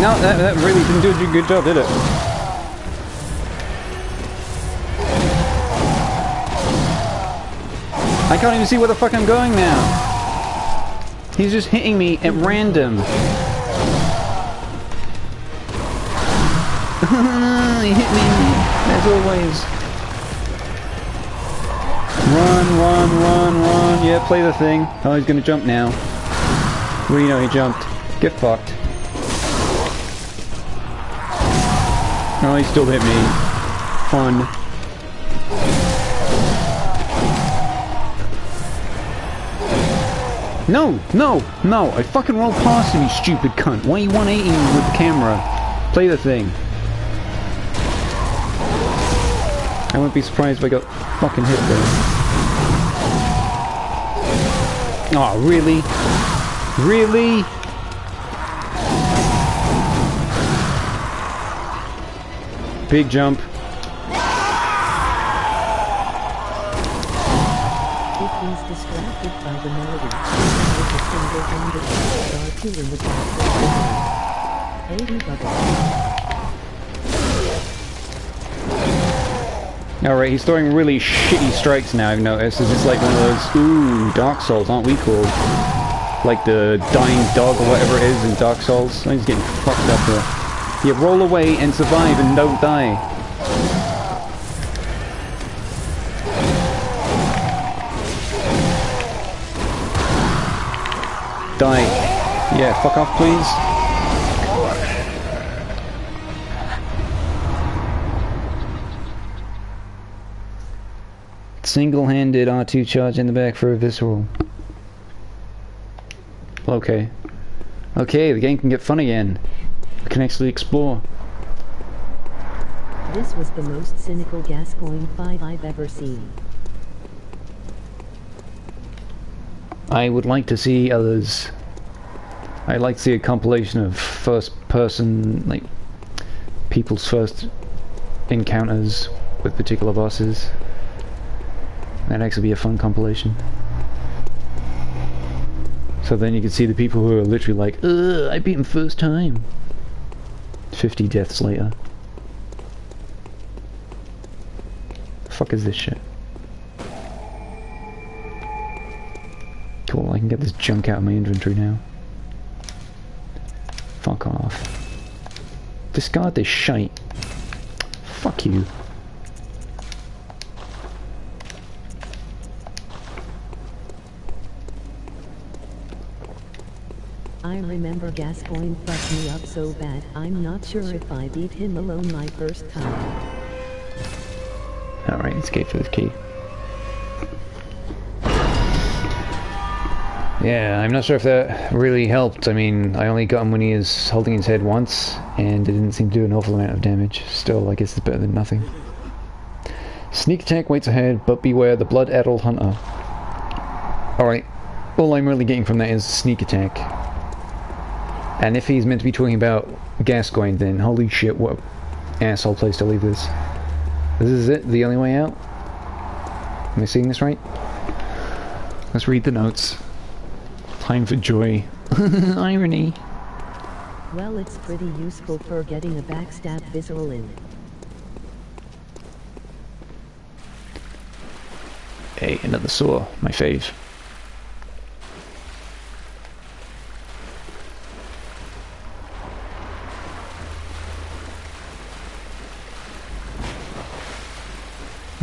No, that, that really didn't do a good job, did it? I can't even see where the fuck I'm going now. He's just hitting me at random. he hit me, as always. Run, run, run, run. Yeah, play the thing. Oh, he's gonna jump now. What do you know, he jumped. Get fucked. Oh, he still hit me. Fun. No, no, no. I fucking rolled past him, you stupid cunt. Why are you 180 with the camera? Play the thing. I wouldn't be surprised if I got fucking hit there. Oh, really? Really? Big jump. Alright, he's throwing really shitty strikes now, I've noticed. This is like one of those, ooh, Dark Souls, aren't we cool? Like the dying dog or whatever it is in Dark Souls. Oh, he's getting fucked up here. Yeah, roll away and survive and don't die. Die. Yeah, fuck off please. Single-handed R2 charge in the back for a visceral. Okay. Okay, the game can get fun again. We can actually explore. This was the most cynical Gascoigne 5 I've ever seen. I would like to see others. I'd like to see a compilation of first person, like, people's first encounters with particular bosses. That'd actually be a fun compilation. So then you can see the people who are literally like, Ugh, I beat him first time. 50 deaths later. The fuck is this shit? Cool, I can get this junk out of my inventory now. Fuck off. Discard this shite. Fuck you. I remember Gascoigne fucked me up so bad, I'm not sure if I beat him alone my first time. Alright, escape for the key. Yeah, I'm not sure if that really helped. I mean, I only got him when he was holding his head once, and it didn't seem to do an awful amount of damage. Still, I guess it's better than nothing. Sneak attack waits ahead, but beware the blood-addled hunter. Alright, all I'm really getting from that is sneak attack. And if he's meant to be talking about Gascoigne, then holy shit, what asshole place to leave this. This is it? The only way out? Am I seeing this right? Let's read the notes. Time for joy. Irony. Well it's pretty useful for getting a backstab visceral in. Hey, another saw. My fave.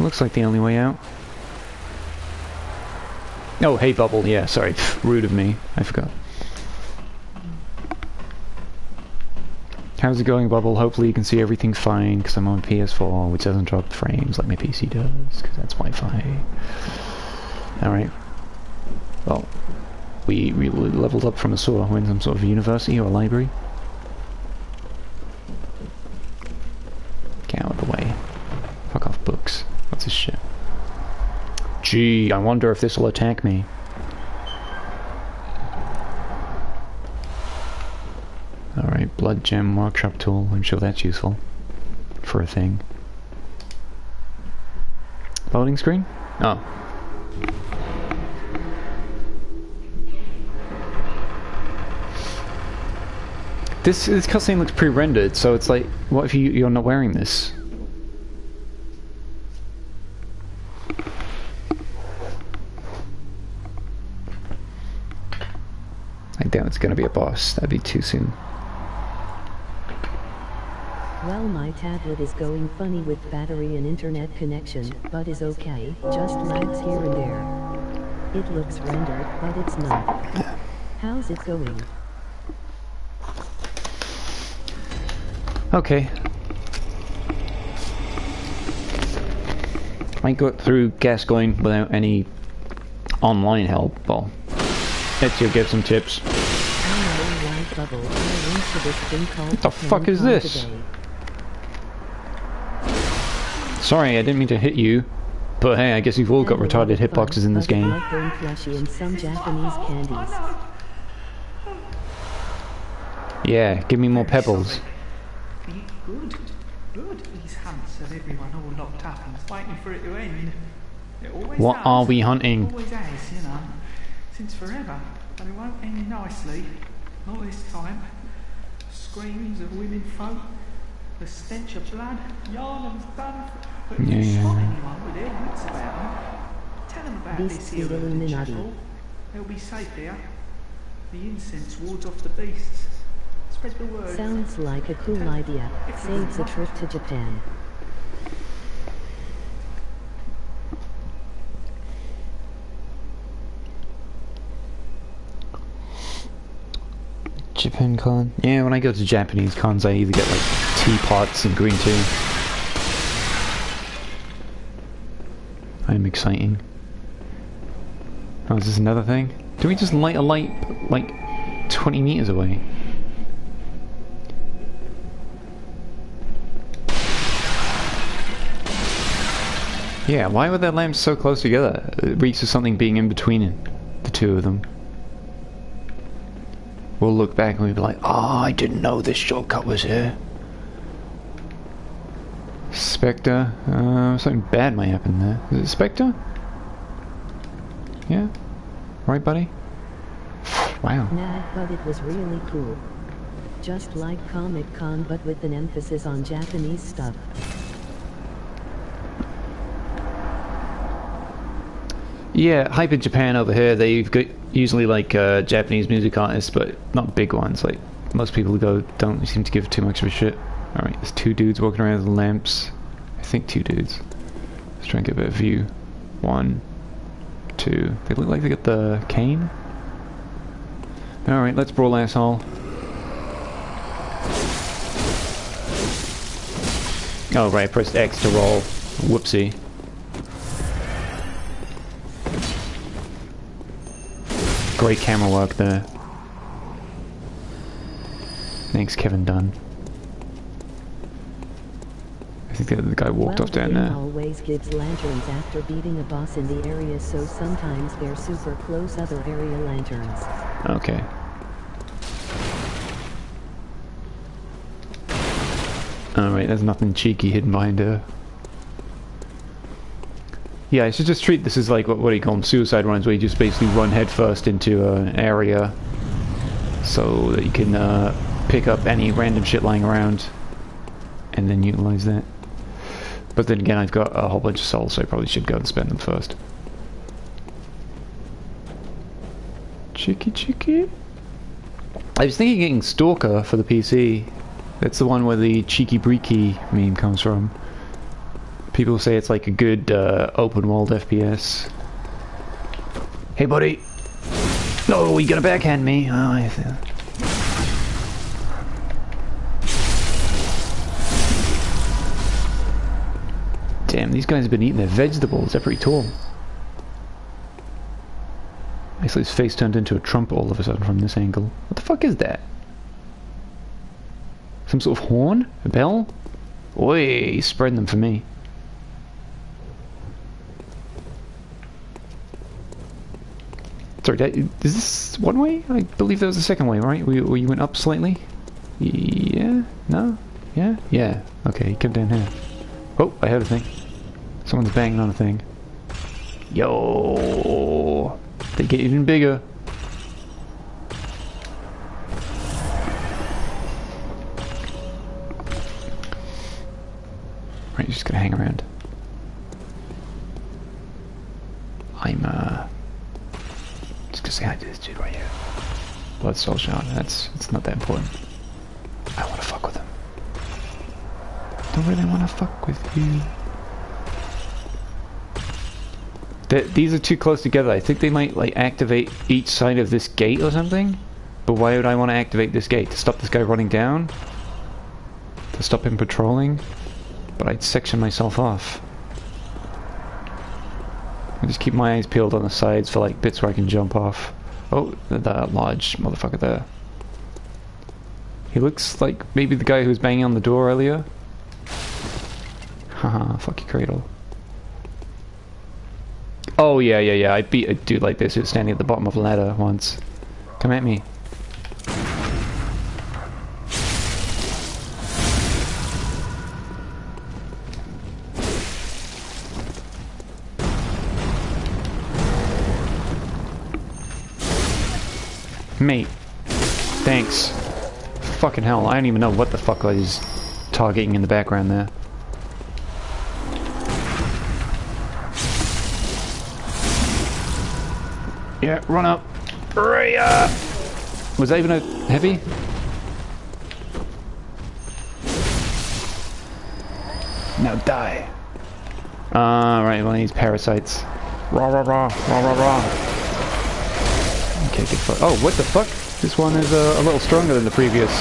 Looks like the only way out. Oh, hey, Bubble. Yeah, sorry. Rude of me. I forgot. How's it going, Bubble? Hopefully you can see everything fine, because I'm on PS4, which doesn't drop frames like my PC does, because that's Wi-Fi. Alright. Well, we, leveled up from a saw. We're in some sort of university or library. Get out of the way. Fuck off books. What's this shit? Gee, I wonder if this will attack me. Alright, blood gem workshop tool. I'm sure that's useful. For a thing. Loading screen? Oh. This, this cutscene looks pre-rendered, so it's like, what if you, you're not wearing this? It's gonna be a boss. That'd be too soon. Well my tablet is going funny with battery and internet connection, but is okay, just lags here and there. It looks rendered, but it's not. How's it going? Okay. I got through Gascoigne without any online help. Well, Ezio gave some tips. What the fuck is this? Today. Sorry, I didn't mean to hit you. But hey, I guess you've all got And a lot retarded hitboxes in this game. Bloodborne plushy and some Japanese candies. Yeah, give me more pebbles. Good, good. These hunts of everyone all locked up and waiting for it to end. It What does. are we hunting? Always has, you know, since forever. But it won't end nicely. Not this time. Screams of women folk, the stench of blood, Yharnam's done. But if Yeah, you yeah, spot yeah. anyone with their wits about them, tell them about Beasts this here of at the Illuminati. chapel. They'll be safe here. The incense wards off the beasts. Spread the word. Sounds like a cool idea. Saves a trip to Japan. Japan con? Yeah, when I go to Japanese cons, I either get like teapots and green tea. I'm exciting. Oh, is this another thing? Do we just light a light like 20 meters away? Yeah, why were their lamps so close together? It reeks of something being in between the two of them. We'll look back and we'll be like, oh, I didn't know this shortcut was here. Spectre, uh, something bad might happen there. Is it Spectre? Yeah? Right, buddy? Wow. Nah, but it was really cool. Just like Comic Con but with an emphasis on Japanese stuff. Yeah, Hyper Japan over here, they've got usually like uh, Japanese music artists, but not big ones. Like most people who go don't seem to give too much of a shit. Alright, there's two dudes walking around with lamps. I think two dudes. Let's try and get a better view. One, two. They look like they got the cane. Alright, let's brawl asshole. Oh right, I pressed X to roll. Whoopsie. Great camera work there. Thanks, Kevin Dunn. I think the, the guy walked well, off down there. always gives lanterns after beating a boss in the area, so sometimes they're super close other area lanterns. Okay. Alright, there's nothing cheeky hidden behind her. Yeah, I should just treat this as like, what, what do you call them, suicide runs, where you just basically run headfirst into an area so that you can uh, pick up any random shit lying around and then utilize that. But then again, I've got a whole bunch of souls, so I probably should go and spend them first. Cheeky cheeky. I was thinking getting Stalker for the PC. That's the one where the cheeky breeky meme comes from. People say it's like a good uh, open world FPS. Hey, buddy. No, you gonna backhand me? Oh, Damn, these guys have been eating their vegetables. They're pretty tall. Actually, his face turned into a trump all of a sudden from this angle. What the fuck is that? Some sort of horn? A bell? Oi, he's spreading them for me. Sorry, is this one way? I believe that was the second way, right? We, we went up slightly? Yeah? No? Yeah? Yeah. Okay, come down here. Oh, I heard a thing. Someone's banging on a thing. Yo! They get even bigger. Right, you're just gonna hang around. I'm, uh... Just say hi to this dude right here. Blood Soul Shot, that's, that's not that important. I wanna fuck with him. Don't really wanna fuck with you. Th these are too close together. I think they might like activate each side of this gate or something. But why would I want to activate this gate? To stop this guy running down? To stop him patrolling? But I'd section myself off. I just keep my eyes peeled on the sides for like bits where I can jump off. Oh, that large motherfucker there. He looks like maybe the guy who was banging on the door earlier. Haha, fuck your cradle. Oh yeah, yeah, yeah. I beat a dude like this who's standing at the bottom of a ladder once. Come at me. Mate. Thanks. Fucking hell, I don't even know what the fuck I was targeting in the background there. Yeah, run up. Hurry up! Was that even a heavy? Now die. Ah, Alright, one of these parasites. Rah rah rah, rah rah rah. Oh, what the fuck? This one is uh, a little stronger than the previous.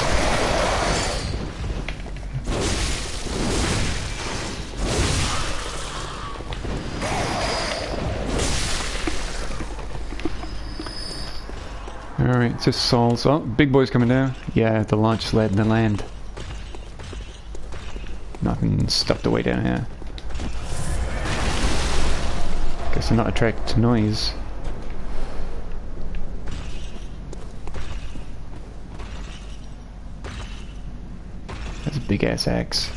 Alright, it's just souls. Oh, big boy's coming down. Yeah, the launch sled the land. Nothing stuffed away down here. Guess I'm not attracted to noise. That's a big ass axe.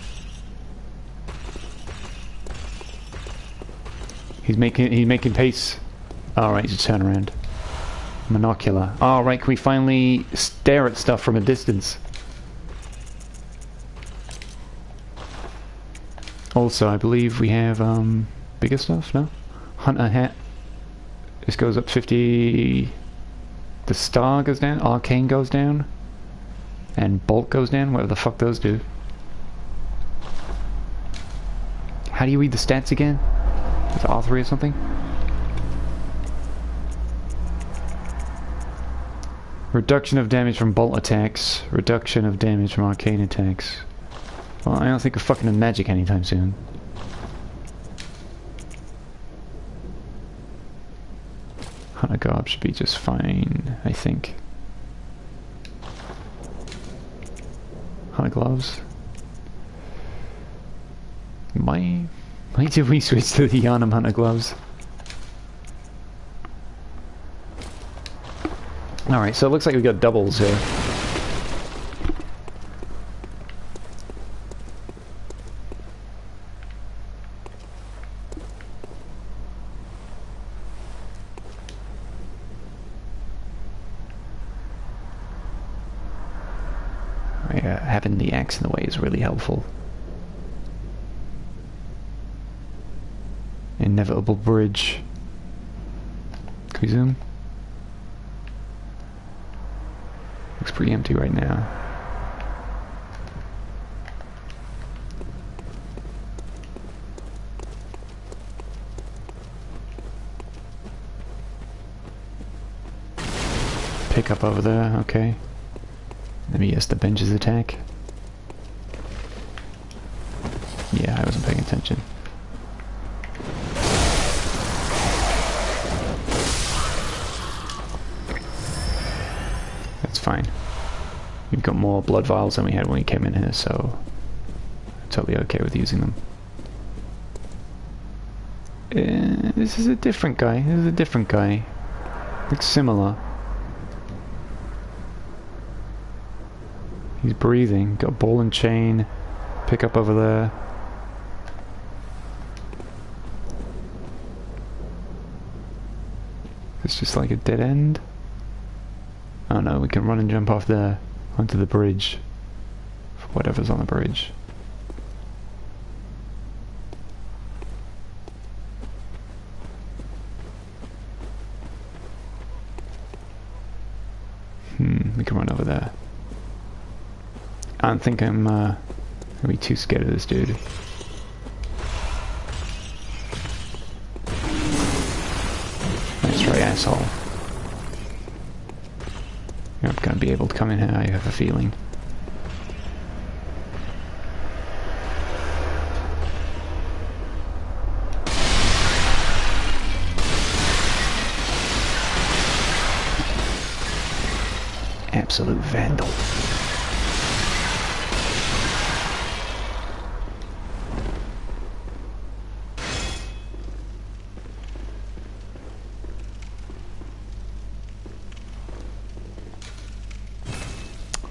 He's making he's making pace. Alright, he's turn around. Monocular. Alright, can we finally stare at stuff from a distance? Also, I believe we have um, bigger stuff, no? Hunter hat. This goes up 50... The star goes down, arcane goes down, and bolt goes down, whatever the fuck those do. How do you read the stats again? With R3 or something? Reduction of damage from bolt attacks. Reduction of damage from arcane attacks. Well, I don't think of fucking a magic anytime soon. Garb should be just fine, I think. Hunter gloves. Why, why did we switch to the Hunter gloves? Alright, so it looks like we've got doubles here. Yeah, in the way is really helpful. Inevitable bridge. Can we zoom? Looks pretty empty right now. Pick up over there, okay. Let me guess the benches attack. Yeah, I wasn't paying attention. That's fine. We've got more blood vials than we had when we came in here, so totally okay with using them. Uh, this is a different guy. This is a different guy. Looks similar. He's breathing. Got ball and chain. Pick up over there. It's just like a dead end. Oh no, we can run and jump off there onto the bridge. For whatever's on the bridge. Hmm, we can run over there. I don't think I'm uh, gonna be too scared of this dude. Asshole. You're not gonna be able to come in here, I have a feeling. Absolute vandal.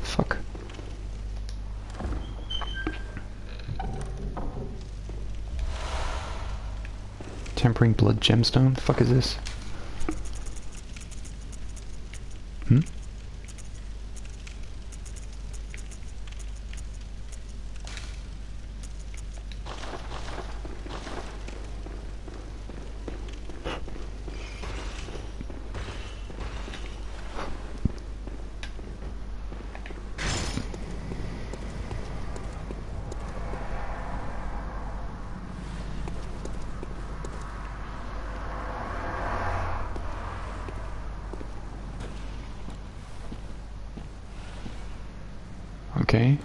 Fuck. Tempering blood gemstone? The fuck is this? Hmm? Okay.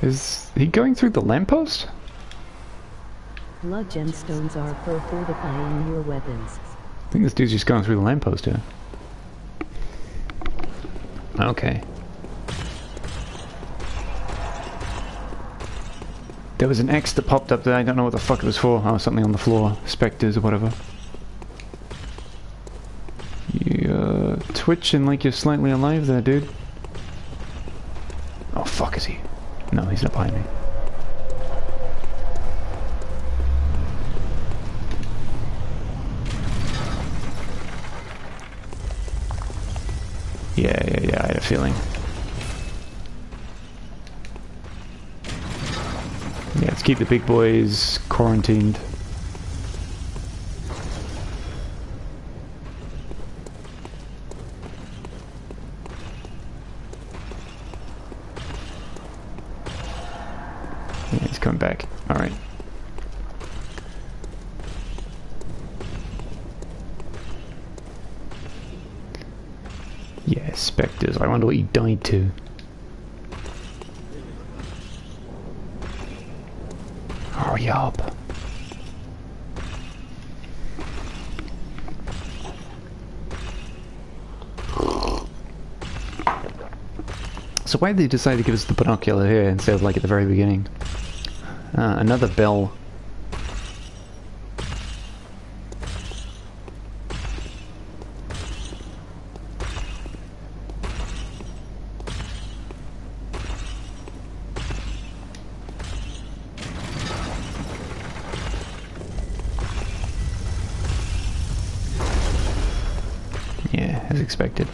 Is he going through the lamppost? Blood gemstones are for fortifying your weapons. I think this dude's just going through the lamppost here. Okay. There was an X that popped up there, I don't know what the fuck it was for. Oh, something on the floor. Spectres or whatever. You're twitching like you're slightly alive there, dude. Oh, fuck is he? No, he's not behind me. Yeah, yeah, yeah, I had a feeling. Yeah, let's keep the big boys quarantined. coming back. Alright. Yeah, specters. I wonder what he died to. Hurry up. So why they decide to give us the binocular here instead of like at the very beginning? Uh, another bell. Yeah, as expected.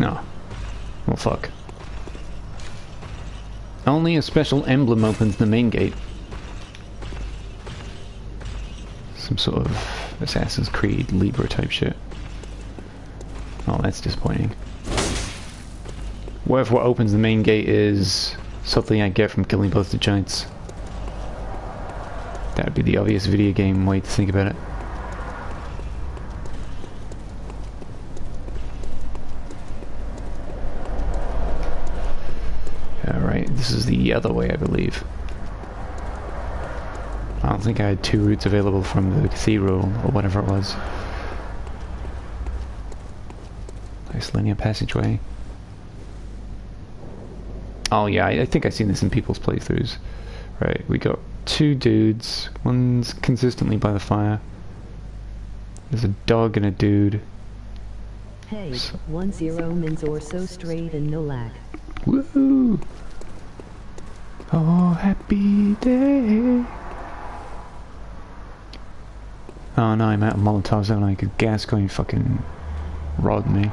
No. Well, fuck. Only a special emblem opens the main gate. Some sort of Assassin's Creed Libra type shit. Oh, that's disappointing. What if what opens the main gate is something I get from killing both the giants? That would be the obvious video game way to think about it. Alright, this is the other way, I believe. I don't think I had two routes available from the cathedral, or whatever it was. Nice linear passageway. Oh yeah, I, I think I've seen this in people's playthroughs. Right, we got two dudes. One's consistently by the fire. There's a dog and a dude. Hey, one zero Minzor so straight and no lag. Woohoo! Oh, happy day! Oh no, I'm out of Molotovs, haven't I? 'Cause Gascoigne fucking robbed me.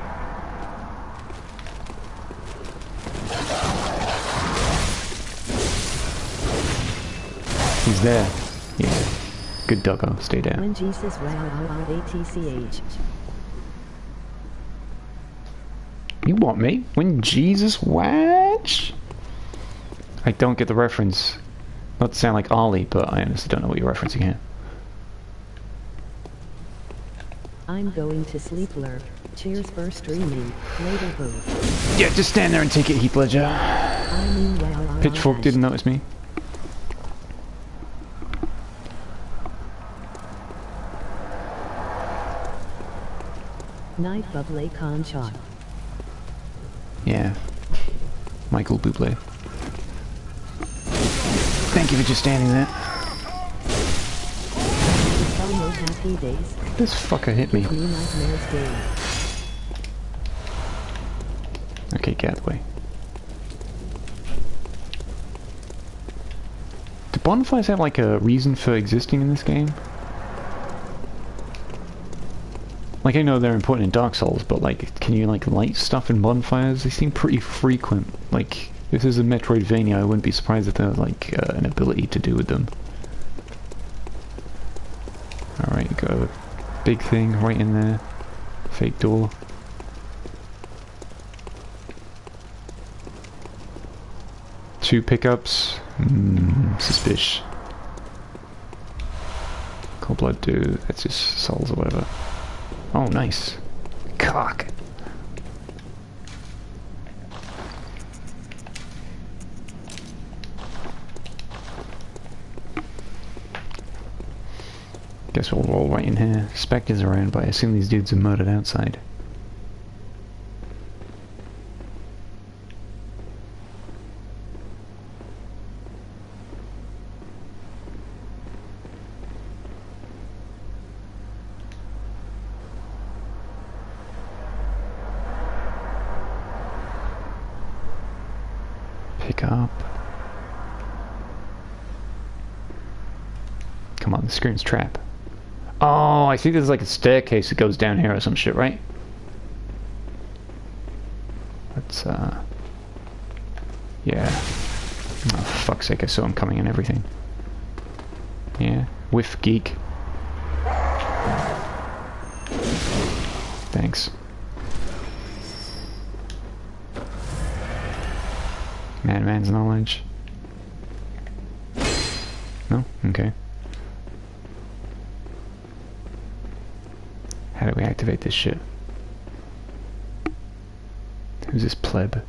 He's there. Yeah. Good doggo, stay down. When Jesus wow wow ATCH. You want me? When Jesus watch? I don't get the reference. Not to sound like Ollie, but I honestly don't know what you're referencing here. I'm going to sleep lurk. Cheers for streaming. Later both. Yeah, just stand there and take it, Heath Ledger. I mean wow Pitchfork didn't notice me. Knife of Lake Conchot. Yeah. Michael Bublé. Thank you for just standing there. This fucker hit me. Okay, get out of the way. Do bonfires have like a reason for existing in this game? Like I know they're important in Dark Souls, but like, can you like light stuff in bonfires? They seem pretty frequent. Like, this is a Metroidvania, I wouldn't be surprised if there was like uh, an ability to do with them. Alright, got a big thing right in there. Fake door. Two pickups. Mm, suspicious. Cold blood dude. That's just souls or whatever. Oh, nice. Cock. Guess we'll roll right in here. Spectres around, but I assume these dudes are murdered outside. Pick up. Come on, the screen's trap. Oh, I see there's like a staircase that goes down here or some shit, right? Let's, uh... Yeah. Oh, fuck's sake, I saw him coming and everything. Yeah. Whiff geek. Thanks. Madman's knowledge. No? Okay. How do we activate this shit? Who's this pleb?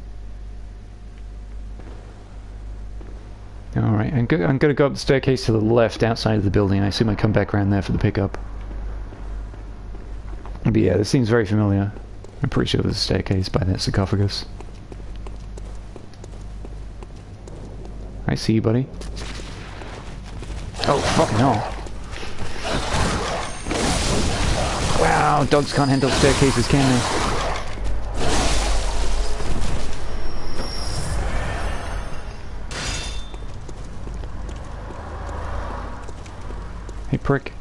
Alright, I'm, go I'm gonna go up the staircase to the left outside of the building. I assume I come back around there for the pickup. But yeah, this seems very familiar. I'm pretty sure there's a staircase by that sarcophagus. I see you, buddy. Oh, fucking hell. Wow, dogs can't handle staircases, can they? Hey, prick.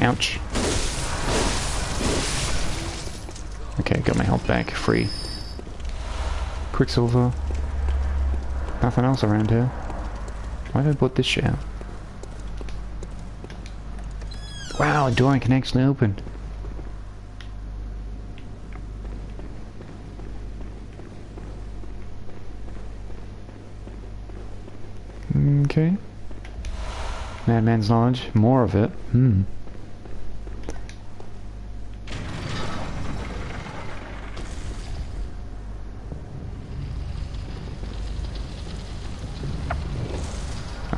Ouch. Okay, got my health back. Free. Quicksilver. Nothing else around here. Why did I put this shit out? A door can actually open. Okay. Madman's knowledge. More of it. Hmm.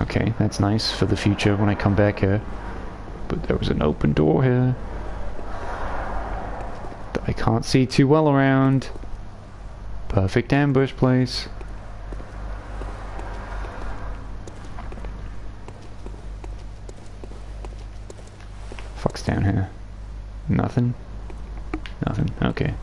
Okay, that's nice for the future when I come back here. There was an open door here. that I can't see too well around. Perfect ambush place. Fuck's down here? Nothing? Nothing. Okay.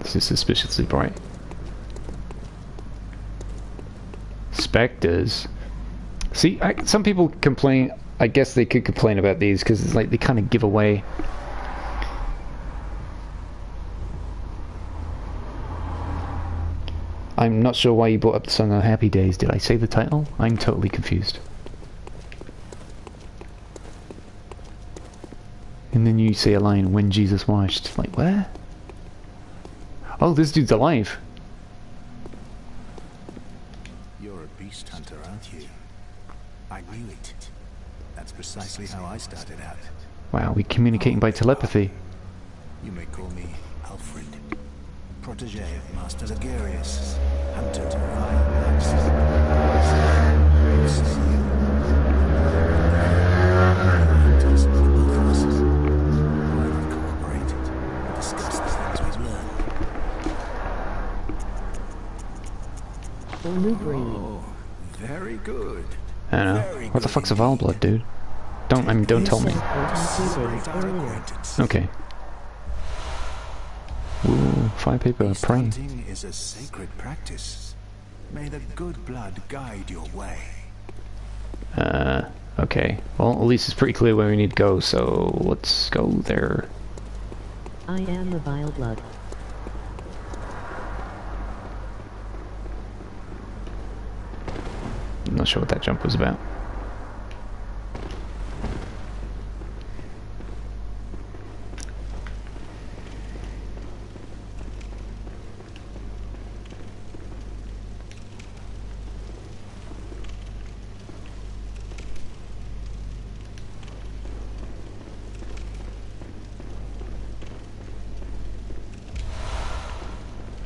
This is suspiciously bright. Spectres. See, I, some people complain. I guess they could complain about these because it's like they kind of give away. I'm not sure why you brought up the song of Happy Days. Did I say the title? I'm totally confused. And then you say a line, when Jesus washed. Like, where? Oh, this dude's alive. You're a beast hunter, aren't you? I knew it. That's precisely how I started out. Wow, we communicating by telepathy. You may call me Alfred, protege of Master Logarius, hunter to vile beasts. Hunters, both of us. Why not cooperate and discuss the things we've learned? Blue green. Oh, very good. I don't know. Very What the fuck's a vile blood, dude? Don't, I mean, don't tell me. Celebrate our earlier. acquaintance. Okay. Ooh, fire paper, praying. is a sacred practice. May the good blood guide your way. Uh, okay. Well, at least it's pretty clear where we need to go, so let's go there. I am the vile blood. I'm not sure what that jump was about.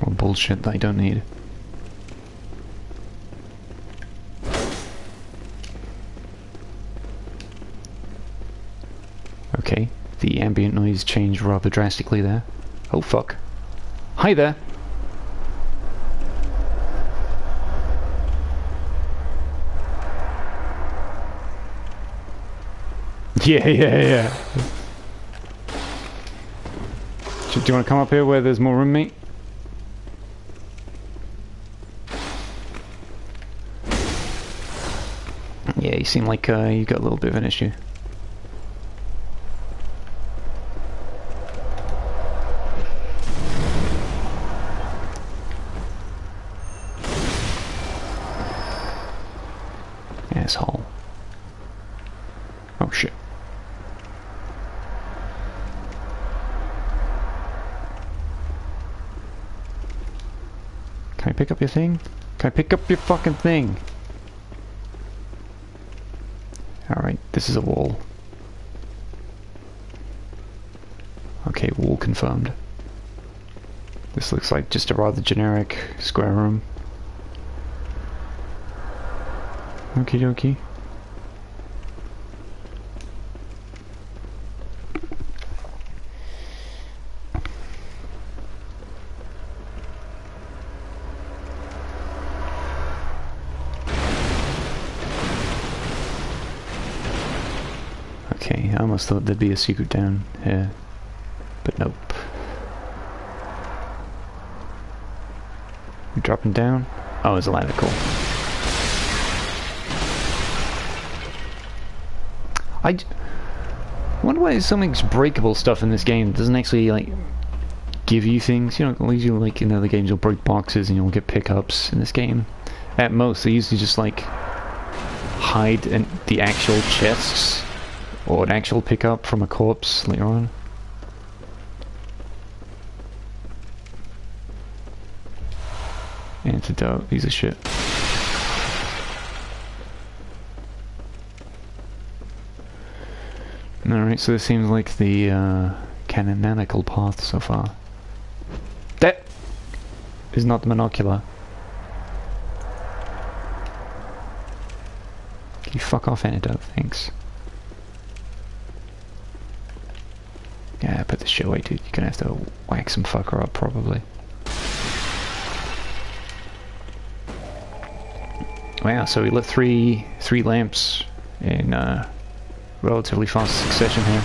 Or bullshit that I don't need. Okay, the ambient noise changed rather drastically there. Oh fuck. Hi there! Yeah, yeah, yeah. Do you want to come up here where there's more room, seem like uh, you've got a little bit of an issue. Asshole. Oh shit. Can I pick up your thing? Can I pick up your fucking thing? This is a wall. Okay, wall confirmed. This looks like just a rather generic square room. Okie dokie. Okay, I almost thought there'd be a secret down here. But nope. We're dropping down? Oh, it's a ladder, cool. I wonder why so much breakable stuff in this game. Doesn't actually, like, give you things. You know, usually, like, in other games, you'll break boxes and you'll get pickups. In this game, at most, they usually just, like, hide in the actual chests or an actual pickup from a corpse later on. Antidote, piece of shit. Alright, so this seems like the uh, canonical path so far. That is not the monocular. Can you fuck off, antidote? Thanks. Yeah, put the shit away, dude. You're gonna have to whack some fucker up, probably. Wow, so we lit three three lamps in uh, relatively fast succession here.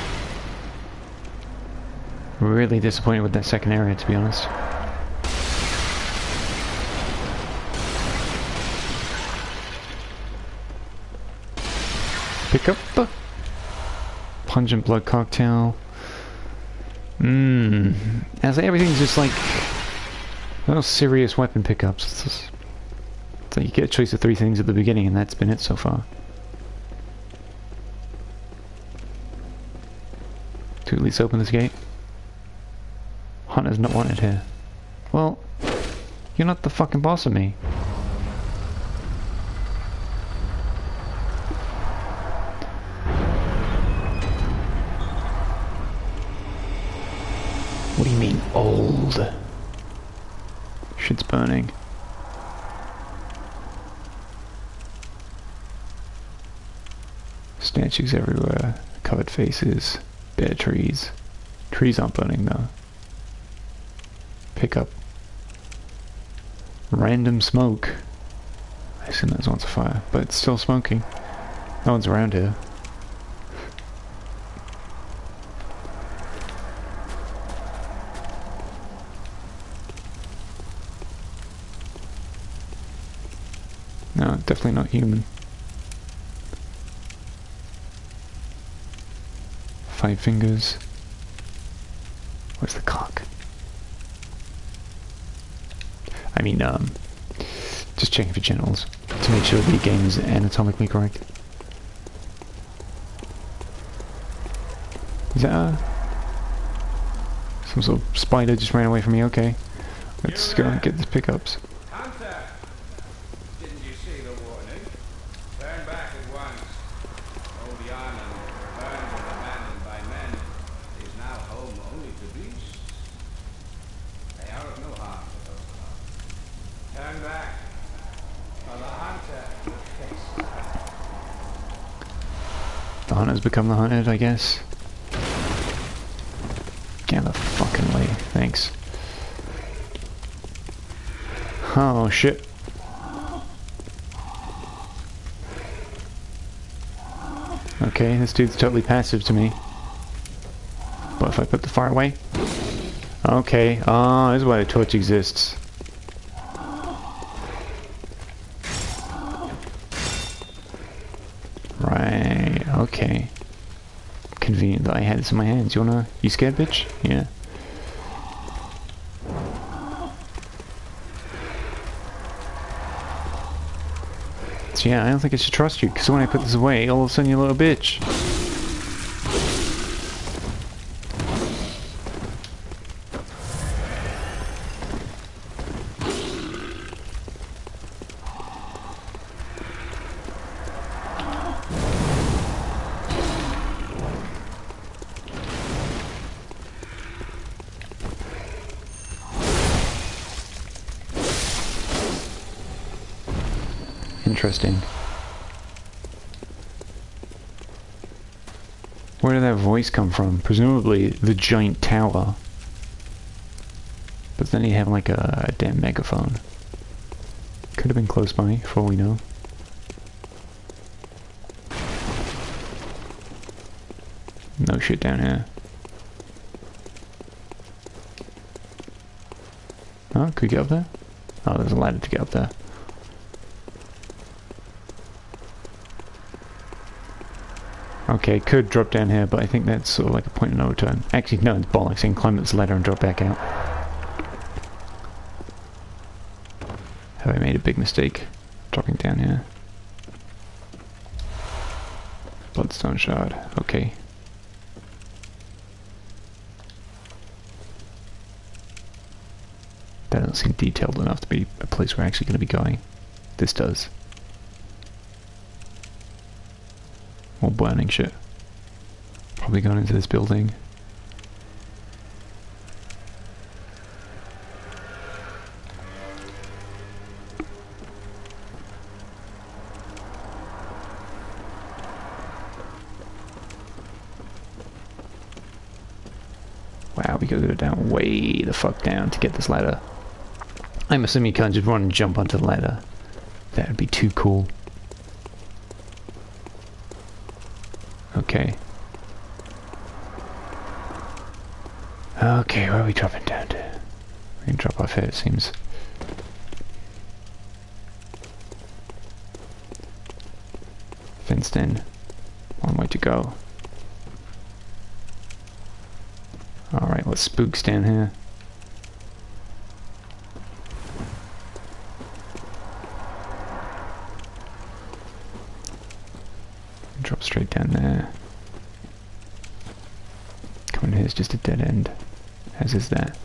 Really disappointed with that second area, to be honest. Pick up pungent blood cocktail. Mmm. As everything's just like no serious weapon pickups. It's just, so you get a choice of three things at the beginning, and that's been it so far. To at least open this gate. Hunter's not wanted here. Well, you're not the fucking boss of me. What do you mean, old? Shit's burning. Statues everywhere, covered faces, bare trees. Trees aren't burning though. Pick up. Random smoke. I assume that's once a fire, but it's still smoking. No one's around here. No, definitely not human. Five fingers. Where's the cock? I mean, um, just checking for genitals to make sure the game is anatomically correct. Is that uh, some sort of spider just ran away from me? Okay, let's go and get the pickups. Hunter! Didn't you see the warning? Turn back at once. Old Yharnam, burned and abandoned by men, is now home only to beasts. They are of no harm to those below. Turn back, or the hunter will face The hunter's become the hunted, I guess. Get the fucking way. Thanks. Oh, shit. Okay, this dude's totally passive to me. What if I put the fire away? Okay, oh, this is why the torch exists. Right, okay. Convenient that I had this in my hands. You wanna... You scared, bitch? Yeah. So yeah, I don't think I should trust you, because when I put this away, all of a sudden you're a little bitch. Interesting. Where did that voice come from? Presumably the giant tower. But then he had like a, a damn megaphone. Could have been close by, for all we know. No shit down here. Oh, could we get up there? Oh, there's a ladder to get up there. Okay, could drop down here, but I think that's sort of like a point of no return. Actually, no, it's bollocks. I can climb this ladder and drop back out. Have I made a big mistake dropping down here? Bloodstone shard. Okay. That doesn't seem detailed enough to be a place we're actually going to be going. This does. More burning shit. Probably going into this building. Wow, we gotta go down way the fuck down to get this ladder. I'm assuming you can't just run and jump onto the ladder. That would be too cool. Okay. Okay, where are we dropping down to? Here, it seems. Fenced in. One way to go. Alright, let's spooks down here? Drop straight down there. Coming here is just a dead end. As is that.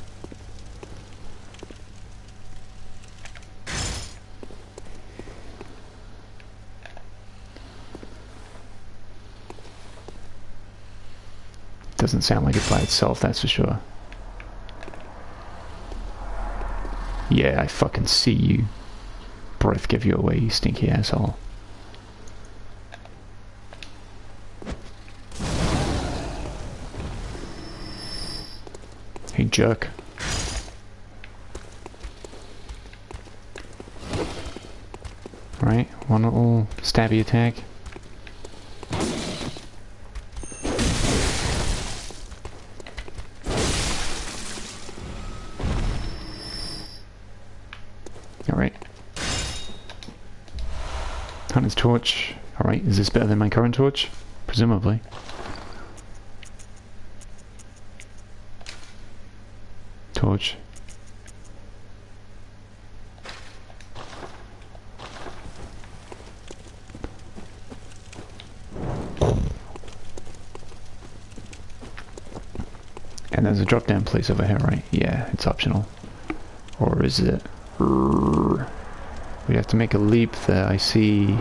Doesn't sound like it by itself, that's for sure. Yeah, I fucking see you. Breath give you away, you stinky asshole. Hey, jerk. Right, one little stabby attack. Torch? Presumably. Torch. And there's a drop down place over here, right? Yeah, it's optional. Or is it? We have to make a leap there, I see.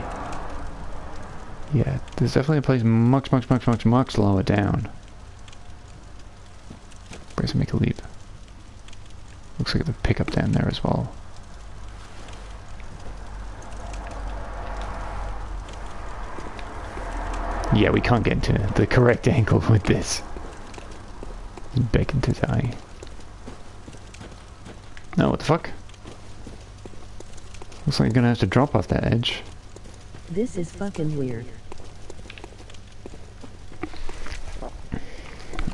There's definitely a place much, much, much, much, much lower down. Where's make a leap? Looks like the pickup down there as well. Yeah, we can't get into the correct angle with this. Begging to die. No, what the fuck? Looks like you're gonna have to drop off that edge. This is fucking weird.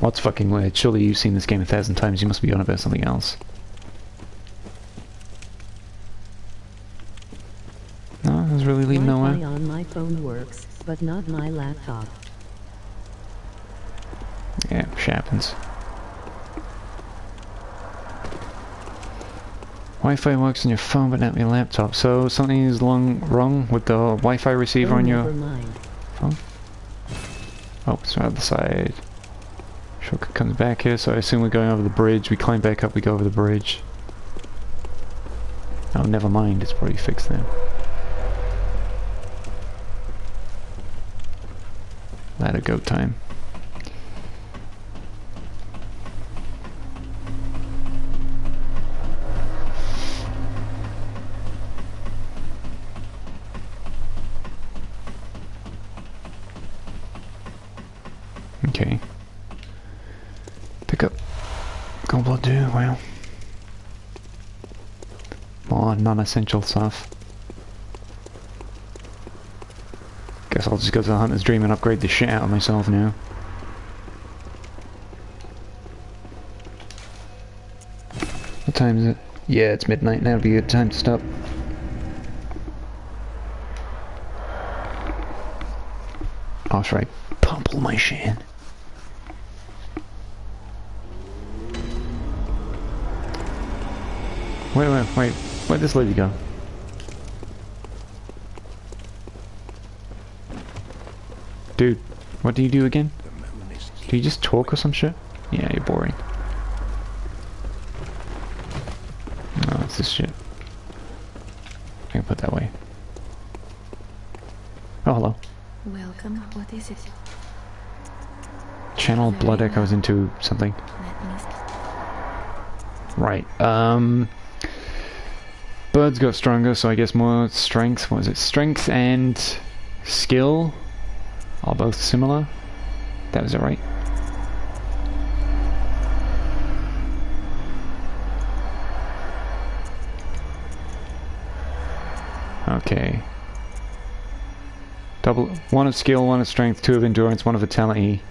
What's fucking weird? Surely you've seen this game a thousand times, you must be on about something else. No, it's really leading nowhere. on my phone works, but not my laptop. Yeah, shit happens. Wi-Fi works on your phone but not your laptop, so something is long wrong with the Wi-Fi receiver Oh, on your mind. phone? Oh, it's on the other side. Shortcut comes back here, so I assume we're going over the bridge. We climb back up, we go over the bridge. Oh, never mind, it's probably fixed then. Ladder goat time. Up gold blood too, wow. More non-essential stuff. Guess I'll just go to the Hunter's Dream and upgrade the shit out of myself now. What time is it? Yeah, it's midnight. That'll be a good time to stop. Oh, should I pumple my shit in? Wait, wait, wait. Where'd this lady go? Dude, what do you do again? Do you just talk or some shit? Yeah, you're boring. No, it's this shit. I can put that way. Oh, hello. Welcome. What is it? Channel blood echoes into something. Let me s- Right. Um. Birds got stronger, so I guess more strength. What is it? Strength and skill are both similar. That was it, right? Okay. Double one of skill, one of strength, two of endurance, one of vitality.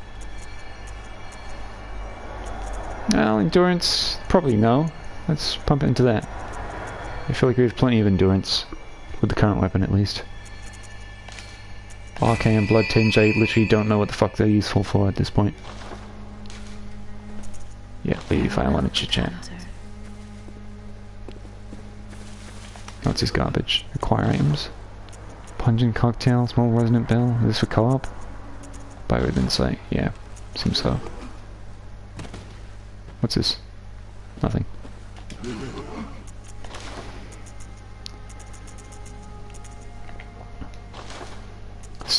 Well, endurance, probably no. Let's pump into that. I feel like we have plenty of endurance, with the current weapon at least. RK and Blood Tinge, I literally don't know what the fuck they're useful for at this point. Yeah, leave, I want to chit chat. Matter. What's this garbage? Acquire items. Pungent cocktail, small resonant bell. Is this for co-op? Bio with insight, yeah. Seems so. What's this? Nothing.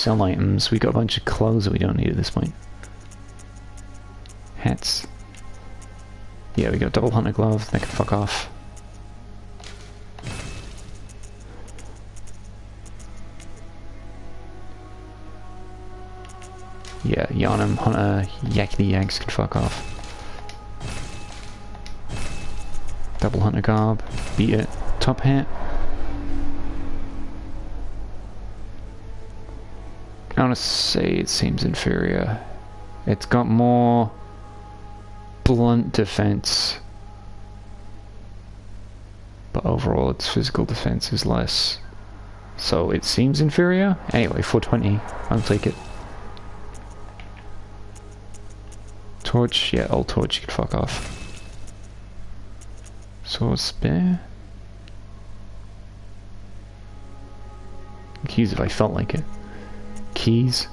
Sell items. We got a bunch of clothes that we don't need at this point. Hats. Yeah, we got double hunter glove. They can fuck off. Yeah, Yharnam, Hunter, Yakety Yanks can fuck off. Double Hunter Garb, beat it. Top hat. I want to say it seems inferior. It's got more blunt defense. But overall its physical defense is less. So it seems inferior. Anyway, 420. I'll take it. Torch, yeah, old torch, you can fuck off. Sword spear. Keys if I felt like it. Keys.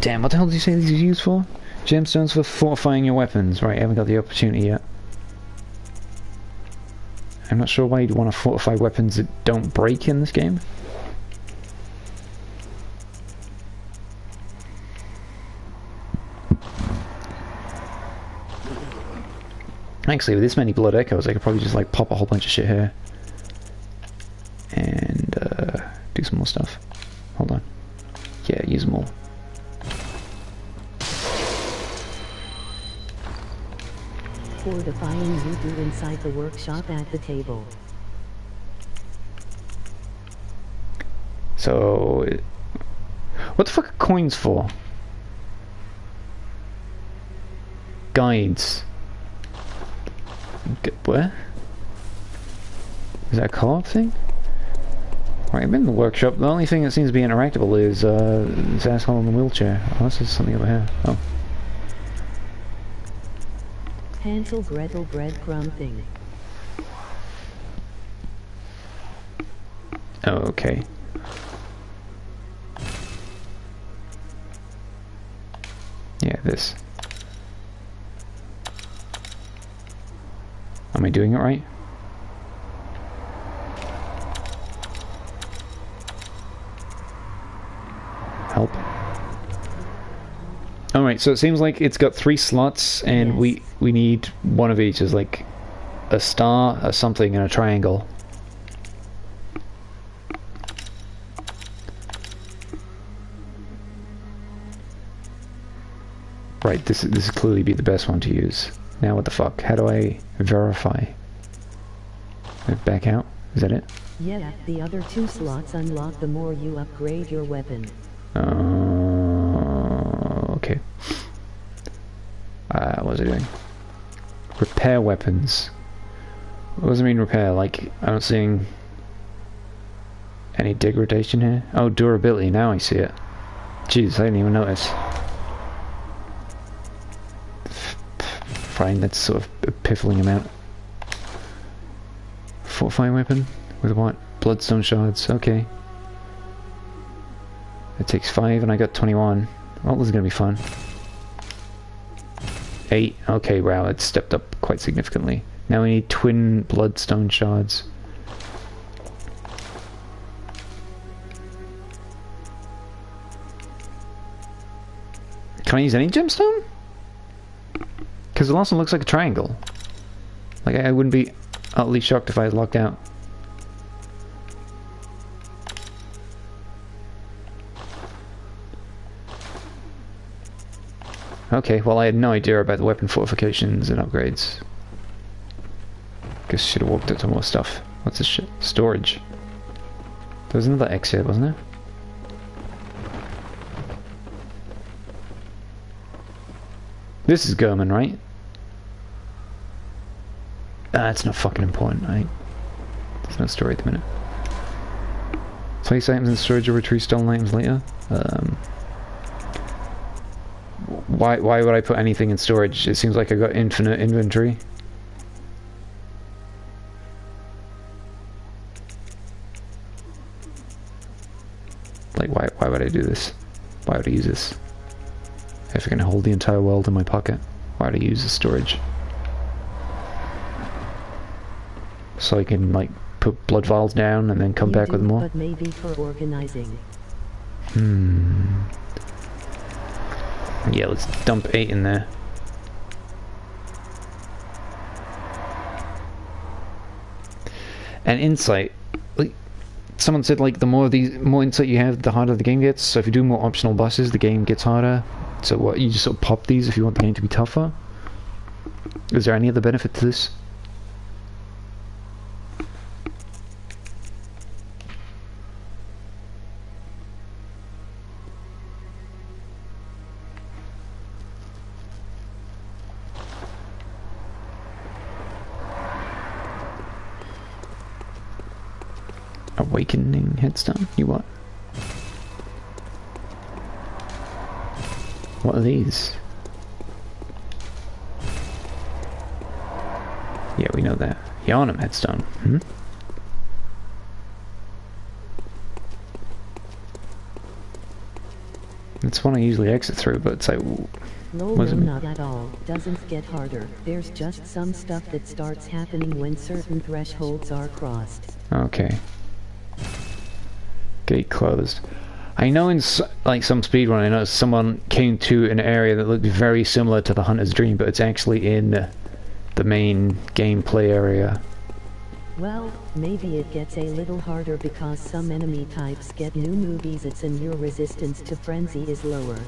Damn, what the hell did you say these are used for? Gemstones for fortifying your weapons. Right, I haven't got the opportunity yet. I'm not sure why you'd want to fortify weapons that don't break in this game. Actually, with this many blood echoes, I could probably just like pop a whole bunch of shit here. And uh, do some more stuff. Hold on. Yeah, use them all. Fortifying you do inside the workshop at the table. So, what the fuck are coins for? Guides. G- where? Is that a co-op thing? Right, I've been in the workshop. The only thing that seems to be interactable is uh, this asshole in the wheelchair. Oh, this is something over here. Oh, Hansel Gretel breadcrumb thing. oh okay. Yeah, this. Am I doing it right? Help. Alright, so it seems like it's got three slots and we we need one of each. Is like a star, a something, and a triangle. Right, this this clearly be the best one to use. Now what the fuck? How do I verify? Back out? Is that it? Yeah, the other two slots unlock the more you upgrade your weapon. Uh, okay. Uh, what was I doing? Repair weapons. What does it mean repair? Like, I'm not seeing any degradation here. Oh, durability, now I see it. Jeez, I didn't even notice. Fine, that's sort of a piffling amount. Fortifying weapon? With what? Bloodstone shards, okay. It takes 5 and I got 21. Well, this is gonna be fun. 8. Okay, wow, it stepped up quite significantly. Now we need twin bloodstone shards. Can I use any gemstone? Because the last one looks like a triangle. Like, I wouldn't be utterly shocked if I was locked out. Okay, well I had no idea about the weapon fortifications and upgrades. Guess should have walked up to more stuff. What's this shit? Storage. There was another exit, wasn't there? This is German, right? Ah, it's not fucking important, right? There's no story at the minute. Place items in storage or retrieve stolen items later. Um, why why would I put anything in storage? It seems like I got infinite inventory. Like why why would I do this? Why would I use this? If I can hold the entire world in my pocket, why would I use the storage? So I can like put blood vials down and then come You back do, with more? But maybe for organizing. Hmm. Yeah, let's dump eight in there. And insight, like someone said, like the more these more insight you have, the harder the game gets. So if you do more optional bosses, the game gets harder. So what you just sort of pop these if you want the game to be tougher. Is there any other benefit to this? Awakening headstone? You what? What are these? Yeah, we know that. Yharnam headstone. Hmm? It's one I usually exit through, but it's like, No, no, not at all. Doesn't get harder. There's just some stuff that starts happening when certain thresholds are crossed. okay. Gate closed. I know in like some speedrun, I know someone came to an area that looked very similar to the Hunter's Dream, but it's actually in the main gameplay area. Well, maybe it gets a little harder because some enemy types get new movies it's and your resistance to frenzy is lower.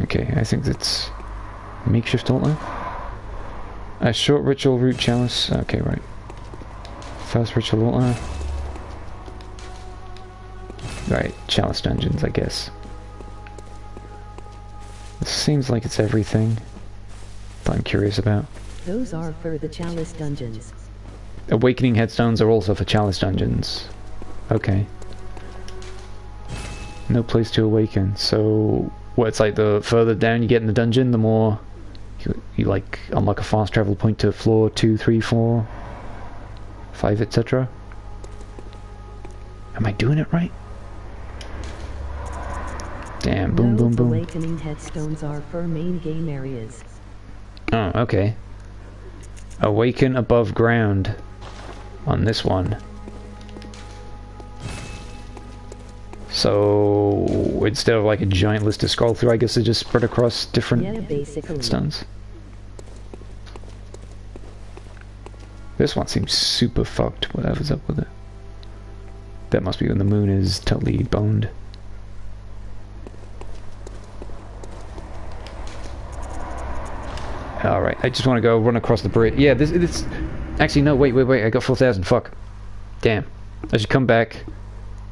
Okay, I think that's makeshift altar. A short ritual root chalice. Okay, right. First ritual altar. Right, chalice dungeons, I guess. This seems like it's everything that I'm curious about. Those are for the chalice dungeons. Awakening headstones are also for chalice dungeons. Okay. No place to awaken. So, what? It's like the further down you get in the dungeon, the more you, you like unlock a fast travel point to floor two, three, four, five, etc. Am I doing it right? Damn! Boom, boom, boom. awakening headstones are for main game areas. Oh, okay. Awaken above ground on this one. So instead of like a giant list to scroll through, I guess they just spread across different Yeah, stones. This one seems super fucked, whatever's up with it. That must be when the moon is totally boned. All right. I just want to go run across the bridge. Yeah. This. This. Actually, no. Wait. Wait. Wait. I got four thousand. Fuck. Damn. I should come back,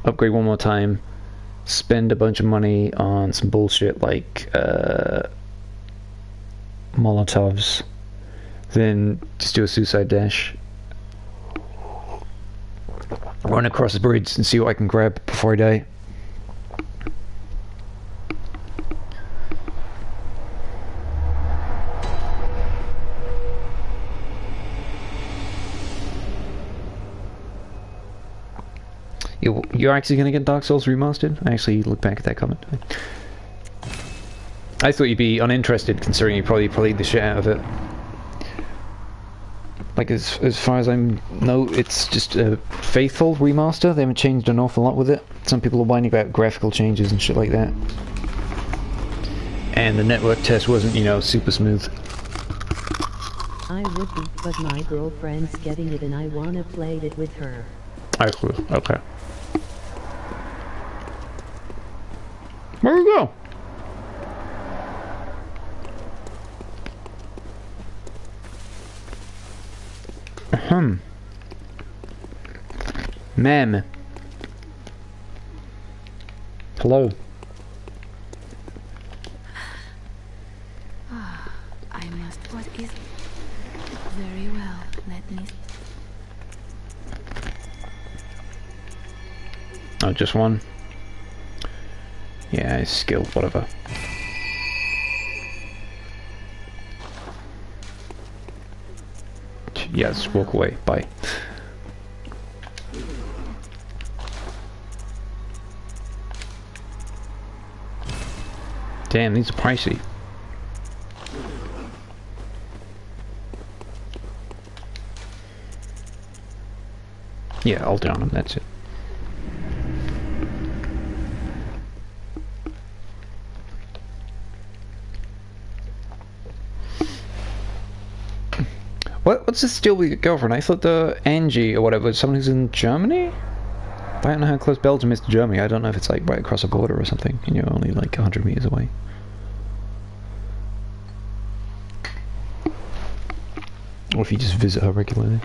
upgrade one more time, spend a bunch of money on some bullshit like uh, Molotovs, then just do a suicide dash. Run across the bridge and see what I can grab before I die. You, you're actually gonna get Dark Souls remastered? I actually look back at that comment. I thought you'd be uninterested, considering you probably played the shit out of it. Like as as far as I know, it's just a faithful remaster. They haven't changed an awful lot with it. Some people are whining about graphical changes and shit like that. And the network test wasn't, you know, super smooth. I would be, but my girlfriend's getting it and I wanna play it with her. I see. Okay. Where you go? Ahem. Ma'am. Hello. I must. What is. Very well. Let me. Oh, just one. Yeah, it's skill, whatever. Yes, walk away. Bye. Damn, these are pricey. Yeah, I'll down them, that's it. What, what's this deal with your girlfriend? I thought the Angie or whatever someone who's in Germany? I don't know how close Belgium is to Germany. I don't know if it's like right across a border or something, and you're only like 100 meters away. Or if you just visit her regularly.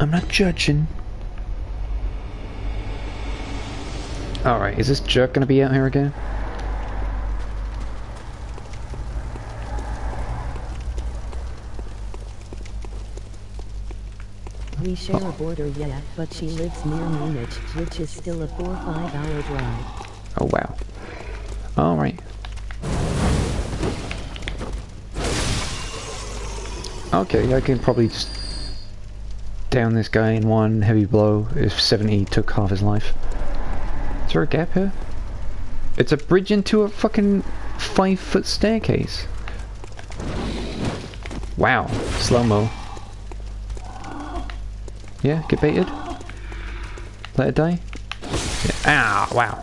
I'm not judging. Alright, is this jerk gonna be out here again? Share a border, yeah, but she lives near Munich, which is still a 4-5 hour drive. Oh wow. Alright. Okay, I can probably just down this guy in one heavy blow if 70 took half his life. Is there a gap here? It's a bridge into a fucking five foot staircase. Wow, slow-mo. Yeah, get baited. Let it die. Yeah. Ah, wow.